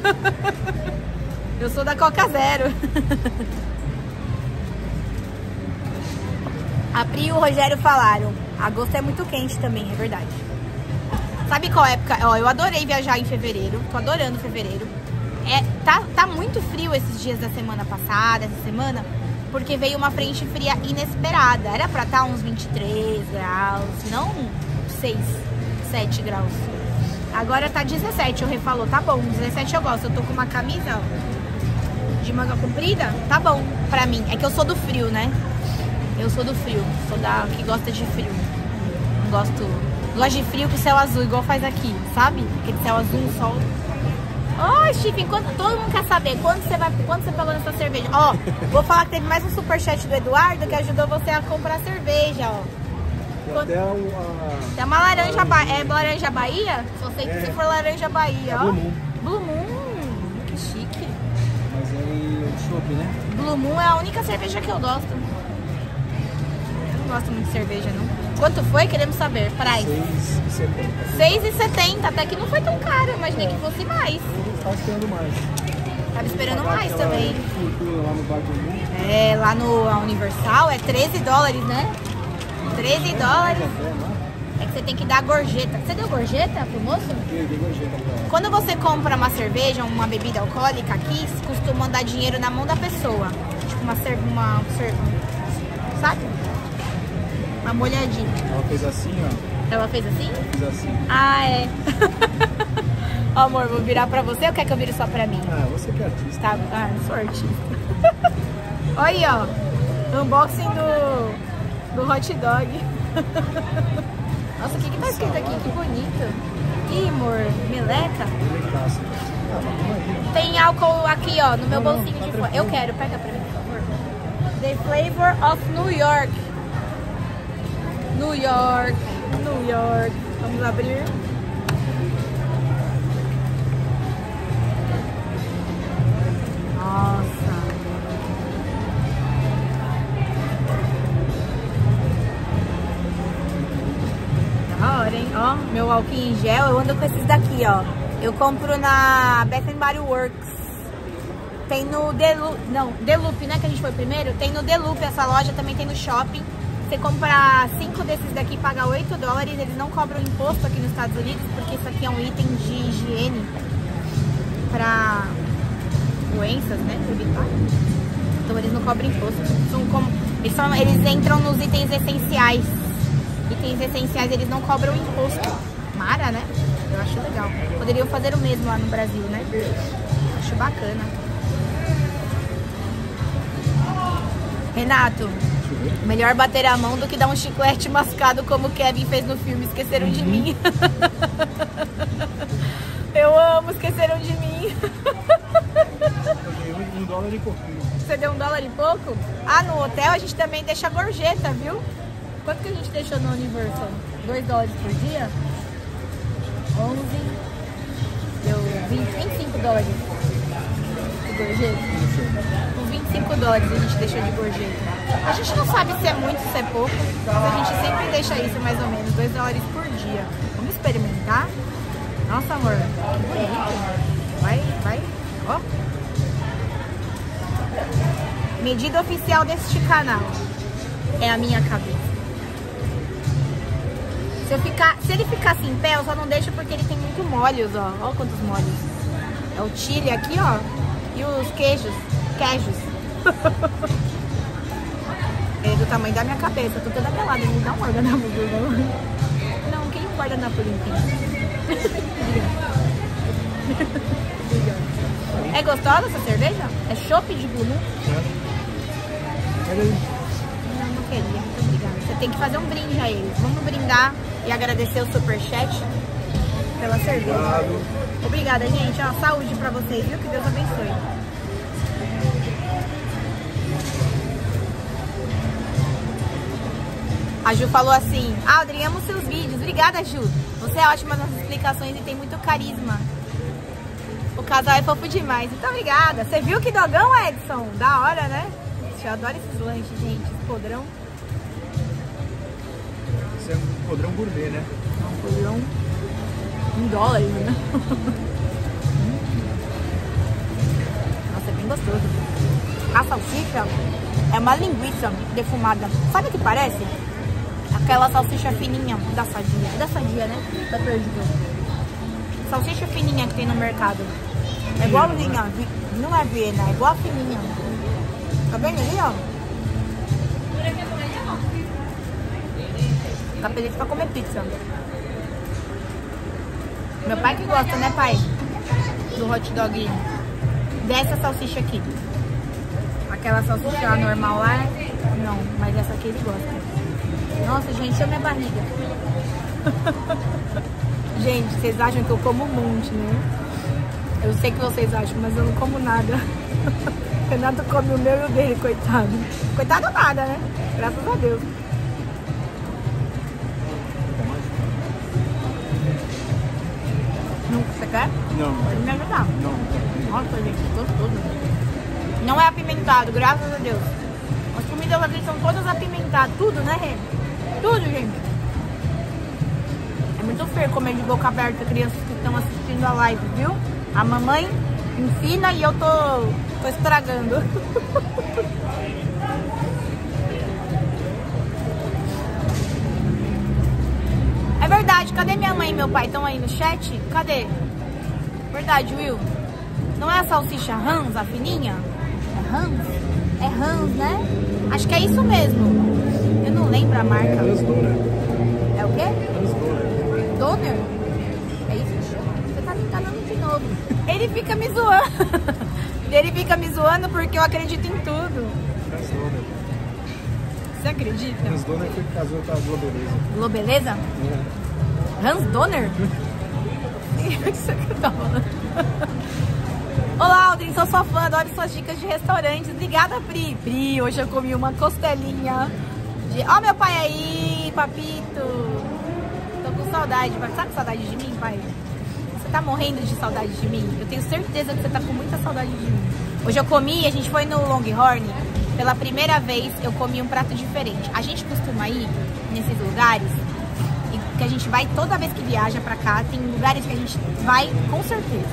Eu sou da Coca Zero. A Pri e o Rogério falaram. Agosto é muito quente também, é verdade. Sabe qual época? Ó, eu adorei viajar em fevereiro. Tô adorando fevereiro. É, tá, tá muito frio esses dias da semana passada, essa semana, porque veio uma frente fria inesperada. Era pra estar tá uns 23 graus, não 6, 7 graus. Agora tá 17, o Rê falou, tá bom, 17 eu gosto. Eu tô com uma camisa de manga comprida, tá bom pra mim. É que eu sou do frio, né? Eu sou do frio, sou da que gosta de frio. Não gosto, gosto de frio com céu azul, igual faz aqui, sabe? Aquele céu azul, sol. Oi, oh, Chico, enquanto, todo mundo quer saber quando você vai, quando você pagou nessa cerveja. Ó, vou falar que teve mais um superchat do Eduardo que ajudou você a comprar cerveja, ó. Quando... Até, o, a... Tem uma laranja, ba... é laranja Bahia? Só sei que é. se for laranja Bahia, é ó. Blue Moon. Blue Moon, que chique. Mas aí é o chopp, né? Blue Moon é a única cerveja que eu gosto gosto muito de cerveja, não. Quanto foi? Queremos saber. Price. 6,70. Até que não foi tão caro. Imaginei é. que fosse mais. Eu tava esperando mais. Tava esperando mais também. Lá no é, lá no Universal é 13 dólares, né? 13 dólares. É que você tem que dar gorjeta. Você deu gorjeta pro moço? Eu dei gorjeta pra Quando você compra uma cerveja, uma bebida alcoólica aqui, costuma dar dinheiro na mão da pessoa. Tipo uma, uma, uma sabe? Uma molhadinha. Ela fez assim, ó. Ela fez assim? Fez assim. Ah, é. Ó, amor, vou virar pra você ou quer que eu vire só pra mim? Ah, você que é artista. Tá, ah, sou artista. Olha aí, ó. Unboxing do, do hot dog. Nossa, o que que tá escrito aqui? Que bonito. Ih, amor, meleca? Melecaça. Ah, Tem álcool aqui, ó, no meu bolsinho de fora. Eu quero, pega pra mim, por favor. The Flavor of New York. New York, New York. Vamos abrir. Nossa. Da hora, hein? Ó, meu álcool em gel, eu ando com esses daqui, ó. Eu compro na Bath Body Works. Tem no Delup, não, Delup, né, que a gente foi primeiro? Tem no Delup essa loja, também tem no shopping. Você comprar cinco desses daqui paga 8 dólares, eles não cobram imposto aqui nos Estados Unidos, porque isso aqui é um item de higiene para doenças, né? Então eles não cobram imposto. São como, eles, são, eles entram nos itens essenciais. Itens essenciais eles não cobram imposto. Mara, né? Eu acho legal. Poderiam fazer o mesmo lá no Brasil, né? Acho bacana. Renato, Melhor bater a mão do que dar um chiclete mascado como o Kevin fez no filme Esqueceram uhum. de Mim. Eu amo Esqueceram de Mim. um dólar e pouquinho. Você deu um dólar e pouco? Ah, no hotel a gente também deixa gorjeta, viu? Quanto que a gente deixou no Universal? Dois dólares por dia? 11. Deu 20, 25 dólares de gorjeta. 5 dólares a gente deixou de gorjeta. A gente não sabe se é muito, se é pouco, mas a gente sempre deixa isso mais ou menos, 2 dólares por dia. Vamos experimentar? Nossa, amor, que bonito. Vai, vai, ó. Medida oficial deste canal é a minha cabeça. Se, eu ficar, se ele ficar assim em pé, eu só não deixo porque ele tem muito molhos, ó. Ó quantos molhos. É o chile aqui, ó. E os queijos. Queijos. é do tamanho da minha cabeça. Tô toda pelada, me dá um órgão na bunda. Não, que guardanapo limpinho. é gostosa essa cerveja? É chopp de? Olha aí. Não, não queria. Muito obrigada. Você tem que fazer um brinde a eles. Vamos brindar e agradecer o superchat pela cerveja. Obrigado. Obrigada, gente. Ó, saúde pra vocês, viu? Que Deus abençoe. A Ju falou assim, Aldrin, amo seus vídeos. Obrigada, Ju. Você é ótima nas explicações e tem muito carisma. O casal é fofo demais. Muito obrigada. Você viu que dogão, Edson? Da hora, né? Eu adoro esses lanches, gente. Podrão. Isso é um podrão gourmet, né? Um podrão. Um dólar, né? Nossa, é bem gostoso. A salsicha é uma linguiça defumada. Sabe o que parece? Aquela salsicha fininha da sadia. É da sadia, né? Da perdida. Salsicha fininha que tem no mercado. É igualzinha. Não é Viena, é igual a fininha. Tá vendo ali, ó? Capelete pra comer pizza. Meu pai que gosta, né, pai? Do hot dog dessa salsicha aqui. Aquela salsicha normal lá, não, mas essa aqui ele gosta. Nossa, gente, encheu minha barriga. gente, vocês acham que eu como um monte, né? Eu sei que vocês acham, mas eu não como nada. Renato come o meu e o dele, coitado. Coitado nada, né? Graças a Deus. Não, você quer? Não, Pode me ajudar. não. Nossa, gente, gostoso. Não é apimentado, graças a Deus. As comidas aqui são todas apimentadas. Tudo, né, Rê? Tudo, gente. É muito feio comer de boca aberta crianças que estão assistindo a live, viu? A mamãe ensina e eu tô, tô estragando. É verdade, cadê minha mãe e meu pai? Estão aí no chat? Cadê? Verdade, Will. Não é a salsicha Hans, a fininha? É Hans? É Hans, né? Acho que é isso mesmo. Eu não lembro a marca. Transdora. É o quê? Transdora. Doner? É isso? Você tá me enganando de novo. Ele fica me zoando. Ele fica me zoando porque eu acredito em tudo. Você acredita? Transdora foi que casou com a Globeleza. Globeleza? É. Hans Donner? O que você tá falando? Olá, Aldrin, sou sua fã, adoro suas dicas de restaurantes. Obrigada, Pri. Pri, hoje eu comi uma costelinha. De... Ó, meu pai aí, papito. Tô com saudade. Pai. Tá com saudade de mim, pai? Você tá morrendo de saudade de mim? Eu tenho certeza que você tá com muita saudade de mim. Hoje eu comi, a gente foi no Longhorn. Pela primeira vez eu comi um prato diferente. A gente costuma ir nesses lugares que a gente vai toda vez que viaja pra cá, tem lugares que a gente vai com certeza.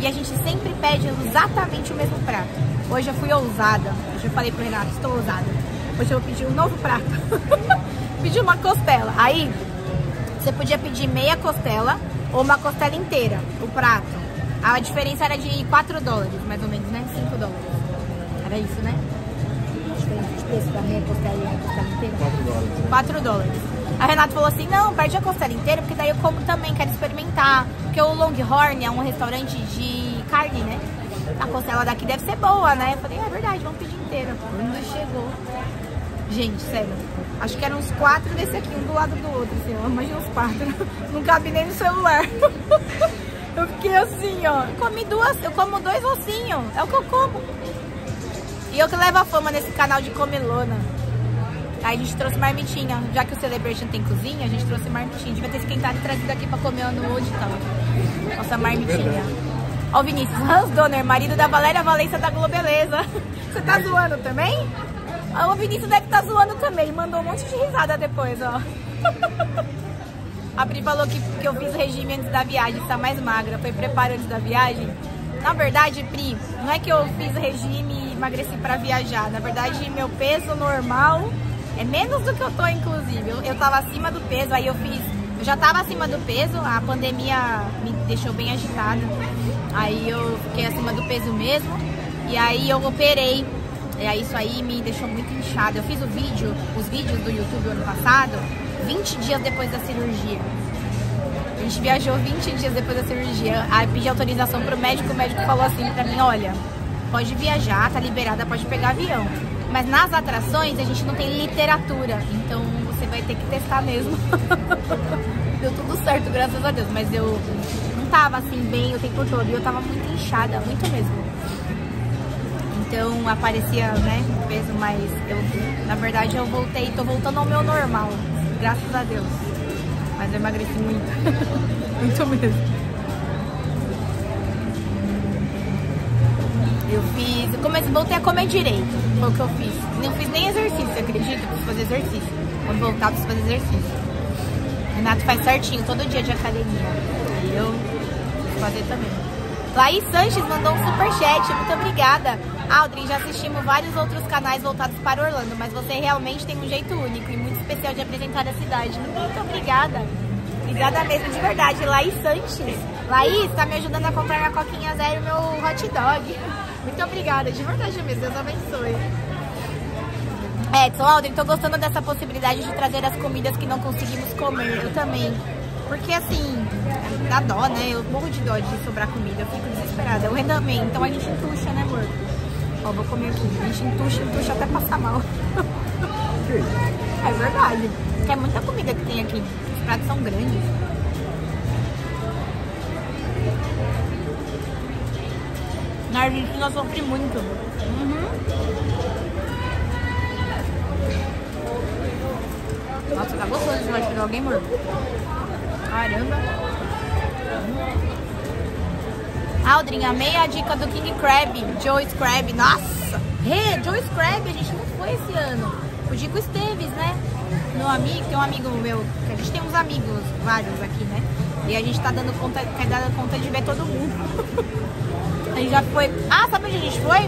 E a gente sempre pede exatamente o mesmo prato. Hoje eu fui ousada. Hoje eu falei pro Renato, estou ousada. Hoje eu vou pedir um novo prato. pedi uma costela. Aí, você podia pedir meia costela ou uma costela inteira, o prato. A diferença era de 4 dólares, mais ou menos, né? 5 dólares. Era isso, né? A diferença de preço da meia costela e a costela inteira. 4 dólares. 4 dólares. A Renata falou assim, não, perde a costela inteira, porque daí eu como também, quero experimentar. Porque o Longhorn é um restaurante de carne, né? A costela daqui deve ser boa, né? Eu falei, é verdade, vamos pedir inteira. Quando chegou. Gente, sério. Acho que eram uns quatro desse aqui, um do lado do outro, assim, ó. Imagina uns quatro. Não cabe nem no celular. Eu fiquei assim, ó. Comi duas, eu como dois ossinhos. É o que eu como. E eu que levo a fama nesse canal de comelona. Aí a gente trouxe marmitinha. Já que o Celebration tem cozinha, a gente trouxe marmitinha. Devia ter esquentado e trazido aqui pra comer no hoje então. Nossa marmitinha. Ó o Vinícius, Hans Donner, marido da Valéria Valença da Globeleza. Você tá zoando também? O Vinícius deve estar tá zoando também. Mandou um monte de risada depois, ó. A Pri falou que, que eu fiz regime antes da viagem, está mais magra. Foi preparo antes da viagem. Na verdade, Pri, não é que eu fiz regime e emagreci pra viajar. Na verdade, meu peso normal é menos do que eu tô, inclusive. Eu, eu tava acima do peso, aí eu fiz. Eu já tava acima do peso, a pandemia me deixou bem agitada. Aí eu fiquei acima do peso mesmo. E aí eu operei. Aí isso aí me deixou muito inchada. Eu fiz o vídeo, os vídeos do YouTube ano passado, 20 dias depois da cirurgia. gente viajou 20 dias depois da cirurgia. Aí pedi autorização pro médico, o médico falou assim pra mim, olha, pode viajar, tá liberada, pode pegar avião. Mas nas atrações a gente não tem literatura, então você vai ter que testar mesmo. Deu tudo certo, graças a Deus, mas eu não tava assim bem o tempo todo, e eu tava muito inchada, muito mesmo. Então aparecia, né, peso, mas eu, na verdade, eu voltei, tô voltando ao meu normal, graças a Deus. Mas eu emagreci muito, muito mesmo. Eu fiz, eu comecei, voltei a comer direito, foi o que eu fiz. Não fiz nem exercício, acredita? Preciso fazer exercício. Quando voltar, preciso fazer exercício. Renato faz certinho, todo dia de academia. E eu vou fazer também. Laís Sanches mandou um superchat, muito obrigada. Aldrin, já assistimos vários outros canais voltados para Orlando, mas você realmente tem um jeito único e muito especial de apresentar a cidade. Muito obrigada. Obrigada mesmo, de verdade. Laís Sanches. Laís, tá me ajudando a comprar minha coquinha zero e meu hot dog. Muito obrigada, de verdade mesmo. Deus abençoe. Edson, Aldrin, tô gostando dessa possibilidade de trazer as comidas que não conseguimos comer. Eu também. Porque assim, dá dó, né? Eu morro de dó de sobrar comida, eu fico desesperada. Eu também, então a gente entuxa, né, amor? Ó, vou comer aqui. A gente entuxa, entuxa até passar mal. é verdade. É muita comida que tem aqui. Os pratos são grandes. Na Argentina eu sofri muito. Uhum. Nossa, tá gostoso dog, hein, amor? Caramba. Aldrin, amei a dica do King Crab, Joe Crab. Nossa! Hey, Joe Crab, a gente não foi esse ano. O Dico Esteves, né? Meu amigo, tem um amigo meu, a gente tem uns amigos, vários aqui, né? E a gente tá dando conta, quer dar conta de ver todo mundo. a gente já foi. Ah, sabe onde a gente foi?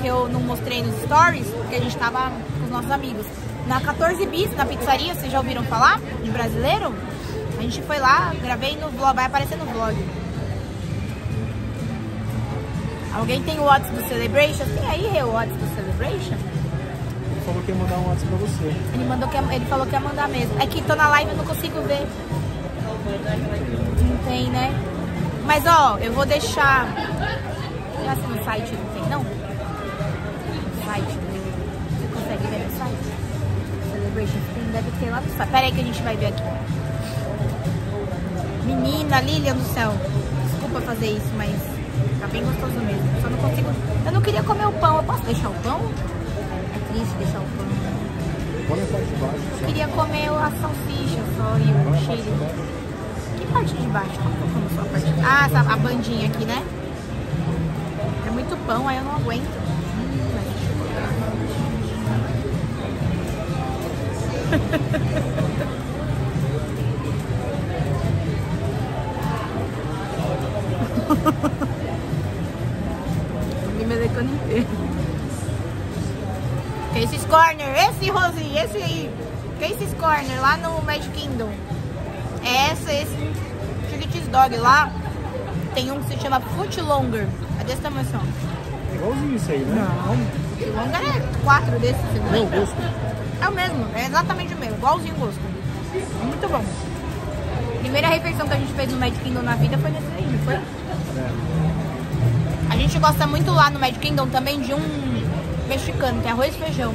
Que eu não mostrei nos stories, porque a gente tava com os nossos amigos. Na 14 bis, na pizzaria, vocês já ouviram falar? De brasileiro? A gente foi lá, gravei no vlog, vai aparecer no vlog. Alguém tem o WhatsApp do Celebration? Tem aí o WhatsApp do Celebration? Ele falou que ia mandar um WhatsApp pra você. Ele, mandou que, ele falou que ia mandar mesmo. É que tô na live e não consigo ver. Não tem, né? Mas ó, eu vou deixar. Será que no site não tem, não? No site. Você consegue ver no site? Celebration tem, deve ter lá no site. Pera aí que a gente vai ver aqui. Menina, Lilian do céu. Desculpa fazer isso, mas tá bem gostoso mesmo. Só não consigo. Eu não queria comer o pão. Eu posso deixar o pão? É triste deixar o pão. Põe a parte de baixo. Eu queria comer a salsicha só e o chile. Que parte de baixo? Como só a parte de Ah, essa, a bandinha aqui, né? É muito pão, aí eu não aguento. Hum, mas Corner, esse Rosi, esse aí. Casey's Corner, lá no Magic Kingdom. É essa, esse Chiquitis Dog lá. Tem um que se chama Foot Longer. É desse tamanho só. Igualzinho isso aí, né? Não, Foot Longer é quatro desses, não Não, lembra? gosto. É o mesmo, é exatamente o mesmo, igualzinho o gosto. Muito bom. Primeira refeição que a gente fez no Magic Kingdom na vida foi nesse aí, não foi? É. A gente gosta muito lá no Magic Kingdom também de um mexicano, que é arroz e feijão.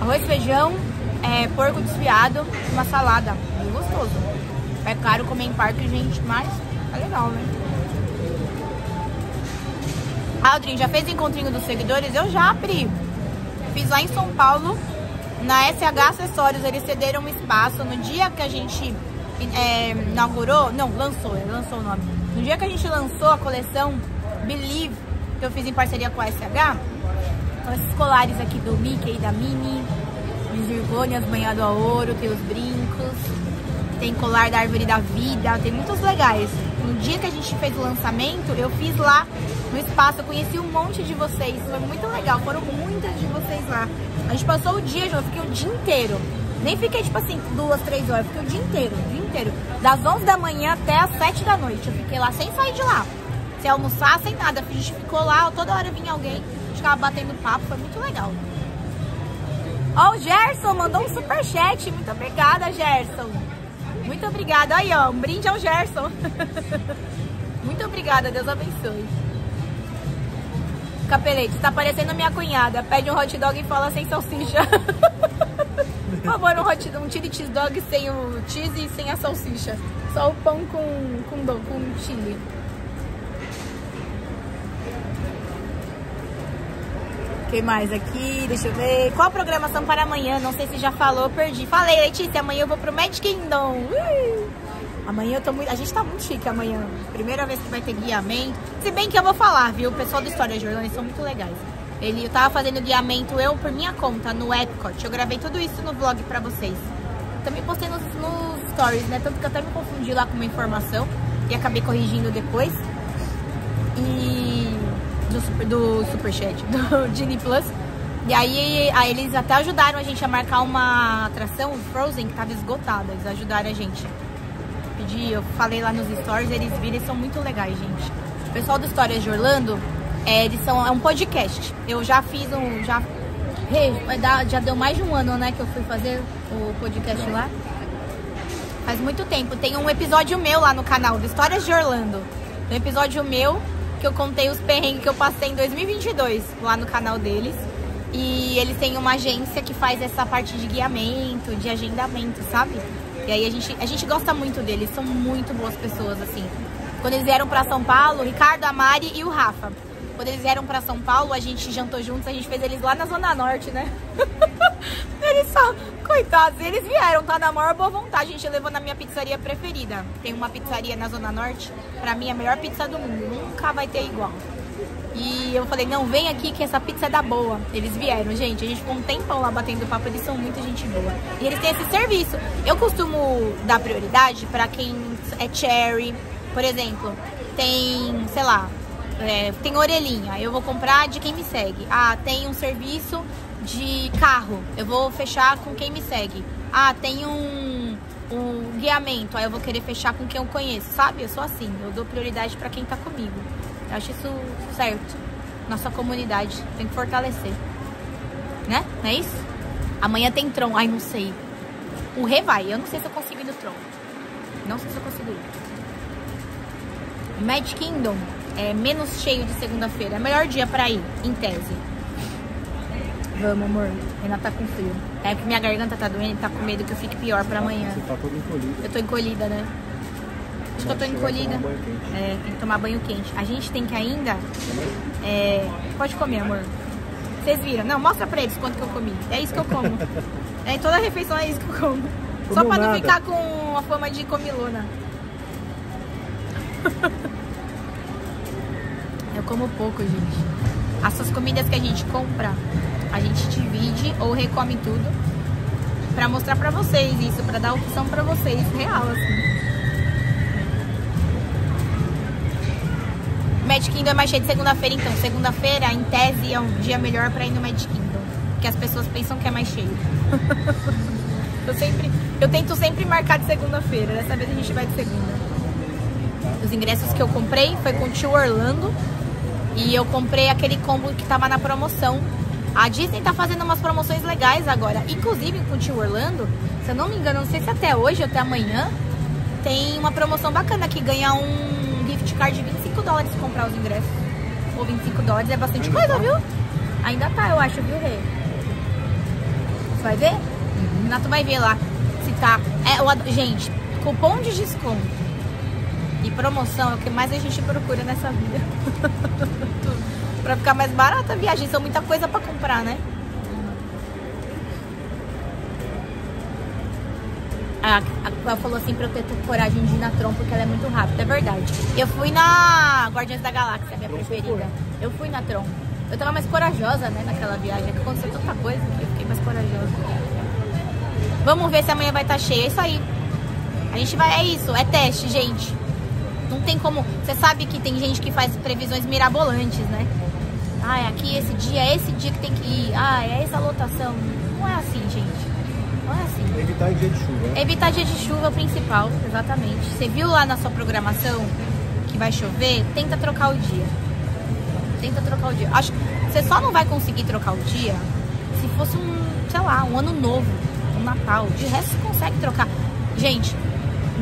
Arroz feijão, é, porco desfiado, uma salada. Bem gostoso. É caro comer em parque, gente, mas é legal, né? Aldrin, já fez encontrinho dos seguidores? Eu já, Pri. Fiz lá em São Paulo, na SH Acessórios. Eles cederam um espaço no dia que a gente é, inaugurou, não, lançou, ele lançou o nome. No dia que a gente lançou a coleção Believe, que eu fiz em parceria com a SH, são esses colares aqui do Mickey e da Minnie, zircônias banhado a ouro, tem os brincos, tem colar da árvore da vida, tem muitos legais. No dia que a gente fez o lançamento, eu fiz lá no espaço, eu conheci um monte de vocês, foi muito legal, foram muitas de vocês lá. A gente passou o dia, eu fiquei o dia inteiro. Nem fiquei, tipo assim, duas, três horas, fiquei o dia inteiro, o dia inteiro. Das 11 da manhã até as 7 da noite, eu fiquei lá sem sair de lá. Sem almoçar, sem nada. A gente ficou lá, toda hora vinha alguém, ficava batendo papo, foi muito legal. Ó, o Gerson mandou um superchat. Muito obrigada, Gerson. Muito obrigada. Aí, ó, um brinde ao Gerson. Muito obrigada, Deus abençoe. Capelete, tá parecendo minha cunhada. Pede um hot dog e fala sem salsicha. Por favor, um hot um chili cheese dog sem o cheese e sem a salsicha. Só o pão com, com, com chili. Que mais aqui? Deixa eu ver. Qual a programação para amanhã? Não sei se já falou, perdi. Falei, Letícia, amanhã eu vou pro Magic Kingdom. Ui! Amanhã eu tô muito. A gente tá muito chique amanhã. Primeira vez que vai ter guiamento. Se bem que eu vou falar, viu? O pessoal do História Orlando, eles são muito legais. Ele, eu tava fazendo guiamento eu por minha conta no Epcot. Eu gravei tudo isso no vlog pra vocês. Também postei nos, nos stories, né? Tanto que eu até me confundi lá com uma informação e acabei corrigindo depois. E. Do, super, do do Disney Plus. E aí, aí eles até ajudaram a gente a marcar uma atração, Frozen, que tava esgotada. Eles ajudaram a gente. Pedi, eu falei lá nos stories, eles viram e são muito legais, gente. O pessoal do Histórias de Orlando, é, eles são, é um podcast. Eu já fiz um. Já, dar, já deu mais de um ano, né, que eu fui fazer o podcast lá. Faz muito tempo. Tem um episódio meu lá no canal, do Histórias de Orlando. Tem um episódio meu que eu contei os perrengues que eu passei em 2022 lá no canal deles. E eles têm uma agência que faz essa parte de guiamento, de agendamento, sabe? E aí a gente, a gente gosta muito deles, são muito boas pessoas, assim. Quando eles vieram pra São Paulo, Ricardo, a Mari e o Rafa. Quando eles vieram pra São Paulo, a gente jantou juntos, a gente fez eles lá na Zona Norte, né? eles só, coitados, eles vieram, tá na maior boa vontade. A gente levou na minha pizzaria preferida. Tem uma pizzaria na Zona Norte, pra mim a melhor pizza do mundo, nunca vai ter igual. E eu falei, não, vem aqui que essa pizza é da boa. Eles vieram, gente. A gente ficou um tempão lá batendo papo, eles são muita gente boa. E eles têm esse serviço. Eu costumo dar prioridade pra quem é cherry. Por exemplo, tem, sei lá, é, tem orelhinha. Eu vou comprar de quem me segue. Ah, tem um serviço de carro. Eu vou fechar com quem me segue. Ah, tem um, um guiamento. Aí eu vou querer fechar com quem eu conheço, sabe? Eu sou assim. Eu dou prioridade pra quem tá comigo. Eu acho isso certo. Nossa comunidade tem que fortalecer. Né? Não é isso? Amanhã tem Tron. Ai, não sei. O Rê vai. Eu não sei se eu consigo ir no Tron. Não sei se eu consigo ir. Magic Kingdom é menos cheio de segunda-feira. É o melhor dia pra ir, em tese. Vamos, amor. Ainda tá com frio. É que minha garganta tá doendo e tá com medo que eu fique pior pra amanhã. Você tá toda encolhida. Eu tô encolhida, né? Acho que eu tô encolhida. tomar banho quente. É, tem que tomar banho quente. A gente tem que ainda. é, pode comer, amor. Vocês viram? Não, mostra pra eles quanto que eu comi. É isso que eu como. É, toda refeição é isso que eu como. Só pra não nada. ficar com a fama de comilona. Eu como pouco, gente. Essas comidas que a gente compra, a gente divide ou recome tudo pra mostrar pra vocês isso, pra dar opção pra vocês, real, assim. Magic Kingdom é mais cheio de segunda-feira, então. Segunda-feira, em tese, é um dia melhor pra ir no Magic Kingdom. Porque as pessoas pensam que é mais cheio. eu sempre, eu tento sempre marcar de segunda-feira. Dessa vez a gente vai de segunda. Os ingressos que eu comprei foi com o tio Orlando. E eu comprei aquele combo que tava na promoção. A Disney tá fazendo umas promoções legais agora. Inclusive com o tio Orlando, se eu não me engano, não sei se até hoje ou até amanhã, tem uma promoção bacana que ganha um gift card de 25 dólares se comprar os ingressos. Ou 25 dólares é bastante Ainda coisa, tá? viu? Ainda tá, eu acho, viu, Rê? Você vai ver? Renato vai ver lá se tá. É, ado- Gente, cupom de desconto e promoção é o que mais a gente procura nessa vida. pra ficar mais barata a viagem. São muita coisa pra comprar, né? A, a, ela falou assim pra eu ter coragem de ir na Tron porque ela é muito rápida, é verdade. Eu fui na Guardiões da Galáxia, minha preferida. Eu fui na Tron. Eu tava mais corajosa, né, naquela viagem. Que aconteceu tanta coisa que eu fiquei mais corajosa. Vamos ver se amanhã vai estar cheio. É isso aí. A gente vai. É isso, é teste, gente. Não tem como. Você sabe que tem gente que faz previsões mirabolantes, né? Ah, é aqui esse dia, é esse dia que tem que ir. Ah, é essa lotação. Não é assim, gente. Não é assim. Evitar dia de chuva, né? Evitar dia de chuva principal, exatamente. Você viu lá na sua programação que vai chover? Tenta trocar o dia. Tenta trocar o dia. Acho que você só não vai conseguir trocar o dia se fosse um, sei lá, um ano novo, um Natal. De resto você consegue trocar. Gente,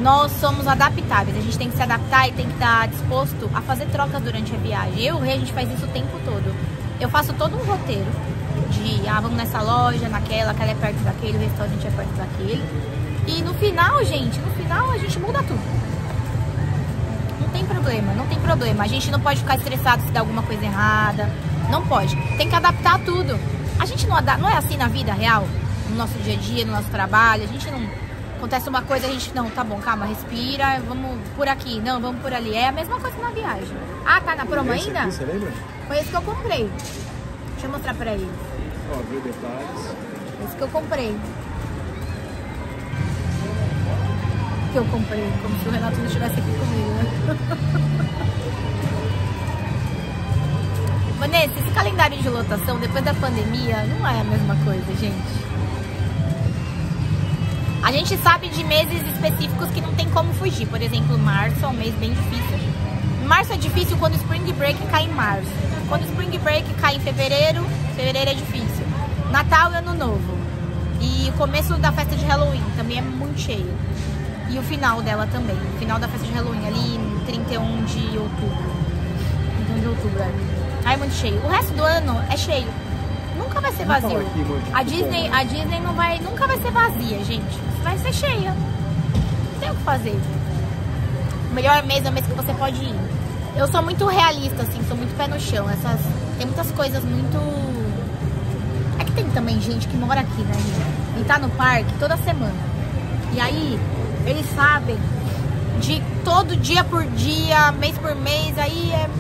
nós somos adaptáveis. A gente tem que se adaptar e tem que estar disposto a fazer trocas durante a viagem. Eu e o Rei, a gente faz isso o tempo todo. Eu faço todo um roteiro de, ah, vamos nessa loja, naquela, aquela é perto daquele, o restaurante é perto daquele. E no final, gente, no final a gente muda tudo. Não tem problema, não tem problema. A gente não pode ficar estressado se der alguma coisa errada. Não pode. Tem que adaptar tudo. A gente não, não é assim na vida real, no nosso dia a dia, no nosso trabalho. A gente não acontece uma coisa, a gente, não, tá bom, calma, respira, vamos por aqui, não, vamos por ali. É a mesma coisa na viagem. Ah, tá na promo ainda? aqui, você lembra? Foi esse que eu comprei. Deixa eu mostrar pra ele. Ó, viu detalhes. Esse que eu comprei. Que eu comprei, como se o Renato não estivesse aqui comigo, né? Vanessa, esse calendário de lotação depois da pandemia não é a mesma coisa, gente. A gente sabe de meses específicos que não tem como fugir. Por exemplo, março é um mês bem difícil. Março é difícil quando o Spring Break cai em março. Quando o Spring Break cai em fevereiro, fevereiro é difícil. Natal e Ano Novo. E o começo da festa de Halloween também é muito cheio. E o final dela também. O final da festa de Halloween, ali em 31 de outubro. 31 de outubro, é. Aí é muito cheio. O resto do ano é cheio. Nunca vai ser vazio. A Disney, a Disney não vai, nunca vai ser vazia, gente. Vai ser cheia. Não tem o que fazer. O melhor mês é o mês que você pode ir. Eu sou muito realista, assim, sou muito pé no chão. Essas, tem muitas coisas muito. É que tem também gente que mora aqui, né? E tá no parque toda semana. E aí, eles sabem de todo dia por dia, mês por mês, aí é.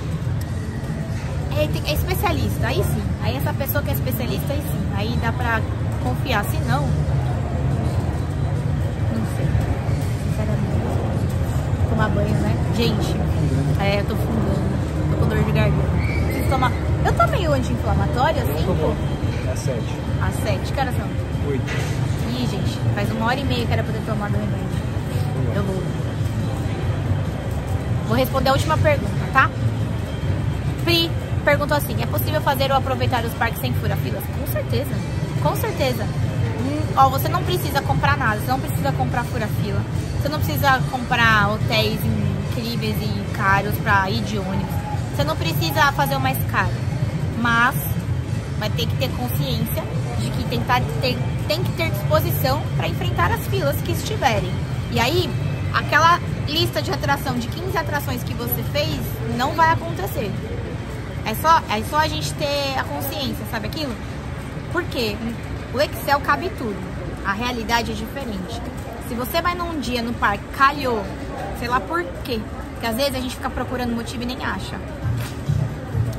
É, é especialista, aí sim. Aí essa pessoa que é especialista, aí sim. Aí dá pra confiar. Se não. Não sei. Sinceramente. Tomar banho, né? Gente, é, eu tô fungando. Tô com dor de garganta. Preciso tomar. Eu tomei o anti-inflamatório, assim, pô. É 7. Às sete. Que horas são? 8. Ih, gente, faz uma hora e meia que era pra ter tomado o remédio. Eu vou. Vou responder a última pergunta, tá? Pri perguntou assim: é possível fazer ou aproveitar os parques sem fura-filas? Com certeza, com certeza. Hum, ó, você não precisa comprar nada, você não precisa comprar fura-fila, você não precisa comprar hotéis incríveis e caros pra ir de ônibus, você não precisa fazer o mais caro, mas vai ter que ter consciência de que tentar ter, tem que ter disposição para enfrentar as filas que estiverem. E aí, aquela lista de atração de 15 atrações que você fez não vai acontecer. É só, é só a gente ter a consciência, sabe aquilo? Porque o Excel cabe tudo. A realidade é diferente. Se você vai num dia no parque, calhou, sei lá por quê. Porque às vezes a gente fica procurando motivo e nem acha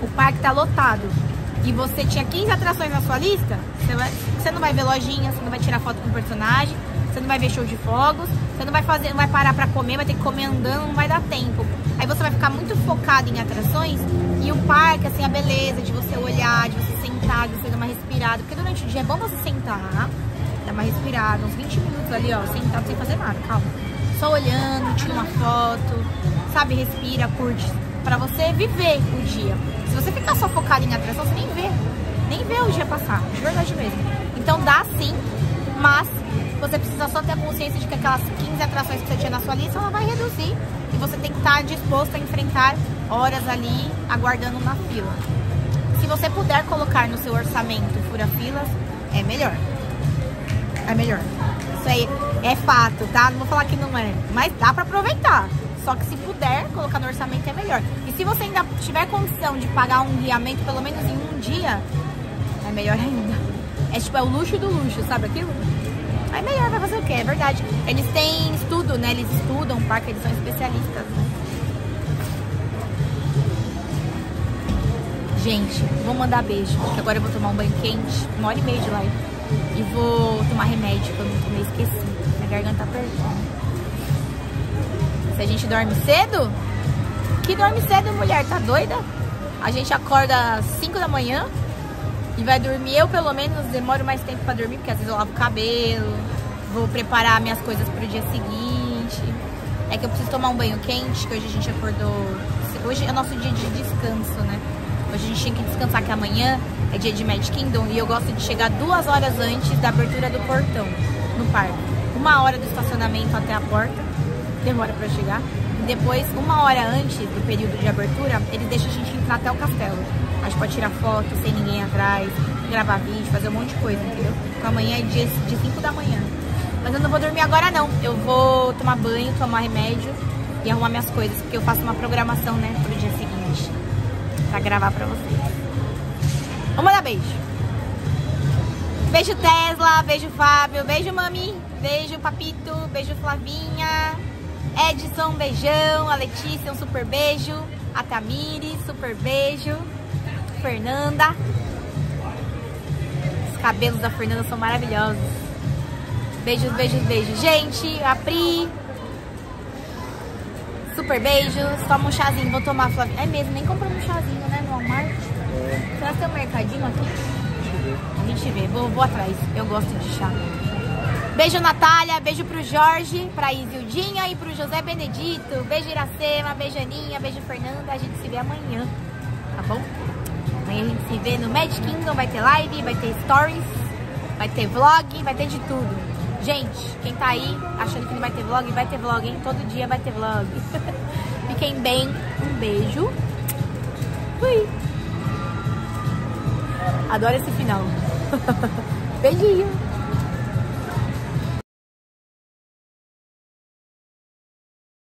o parque tá lotado e você tinha 15 atrações na sua lista, você, vai- você não vai ver lojinha, você não vai tirar foto com o personagem, você não vai ver show de fogos, você não vai fazer, não vai parar pra comer, vai ter que comer andando, não vai dar tempo. Aí você vai ficar muito focado em atrações e o parque, assim, a beleza de você olhar, de você sentar, de você dar uma respirada, porque durante o dia é bom você sentar, dar uma respirada, uns 20 minutos ali, ó, sentado sem fazer nada, calma. Só olhando, tira uma foto, sabe, respira, curte, pra você viver o dia. Se você ficar só focado em atração, você nem vê, nem vê o dia passar, de verdade mesmo. Então dá sim, mas você precisa só ter a consciência de que aquelas 15 atrações que você tinha na sua lista, ela vai reduzir e você tem que estar disposto a enfrentar horas ali aguardando na fila. Se você puder colocar no seu orçamento fura-filas, é melhor. É melhor. Isso aí é fato, tá? Não vou falar que não é, mas dá pra aproveitar. Só que se puder colocar no orçamento é melhor. E se você ainda tiver condição de pagar um guiamento pelo menos em um dia, é melhor ainda. É tipo, é o luxo do luxo, sabe aquilo? É melhor, vai fazer o quê? É verdade. Eles têm estudo, né? Eles estudam o parque, eles são especialistas, né? Gente, vou mandar beijo, porque agora eu vou tomar um banho quente, uma hora e meia de live. E vou tomar remédio, que eu não tomei, esqueci. Minha garganta tá apertando. Se a gente dorme cedo, que dorme cedo, mulher, tá doida? A gente acorda às 5 da manhã e vai dormir. Eu, pelo menos, demoro mais tempo pra dormir, porque às vezes eu lavo o cabelo, vou preparar minhas coisas pro dia seguinte. É que eu preciso tomar um banho quente, que hoje a gente acordou. Hoje é o nosso dia de descanso, né? Hoje a gente tinha que descansar, que amanhã é dia de Magic Kingdom e eu gosto de chegar duas horas antes da abertura do portão no parque. Uma hora do estacionamento até a porta demora pra chegar. E depois, uma hora antes do período de abertura, eles deixam a gente entrar até o castelo. A gente pode tirar foto sem ninguém atrás, gravar vídeo, fazer um monte de coisa, entendeu? Então amanhã é dia de 5 da manhã. Mas eu não vou dormir agora não. Eu vou tomar banho, tomar remédio e arrumar minhas coisas, porque eu faço uma programação, né, pro dia seguinte. Pra gravar pra vocês. Vamos dar beijo. Beijo Tesla, beijo Fábio, beijo Mami, beijo Papito, beijo Flavinha, Edson, beijão, a Letícia, um super beijo, a Tamires, super beijo, Fernanda. Os cabelos da Fernanda são maravilhosos. Beijos, beijos, beijos. Gente, a Pri. Super beijos. Toma um chazinho, vou tomar, Flavinha. É mesmo, nem compramos um chazinho, né, no Walmart. Será que tem um mercadinho aqui? A gente vê, vou, vou atrás. Eu gosto de chá. Beijo, Natália. Beijo pro Jorge, pra Isildinha e pro José Benedito. Beijo, Iracema. Beijo, Aninha. Beijo, Fernanda. A gente se vê amanhã, tá bom? A gente se vê no Magic Kingdom. Vai ter live, vai ter stories, vai ter vlog, vai ter de tudo. Gente, quem tá aí achando que não vai ter vlog, vai ter vlog, hein? Todo dia vai ter vlog. Fiquem bem. Um beijo. Fui. Adoro esse final. Beijinho.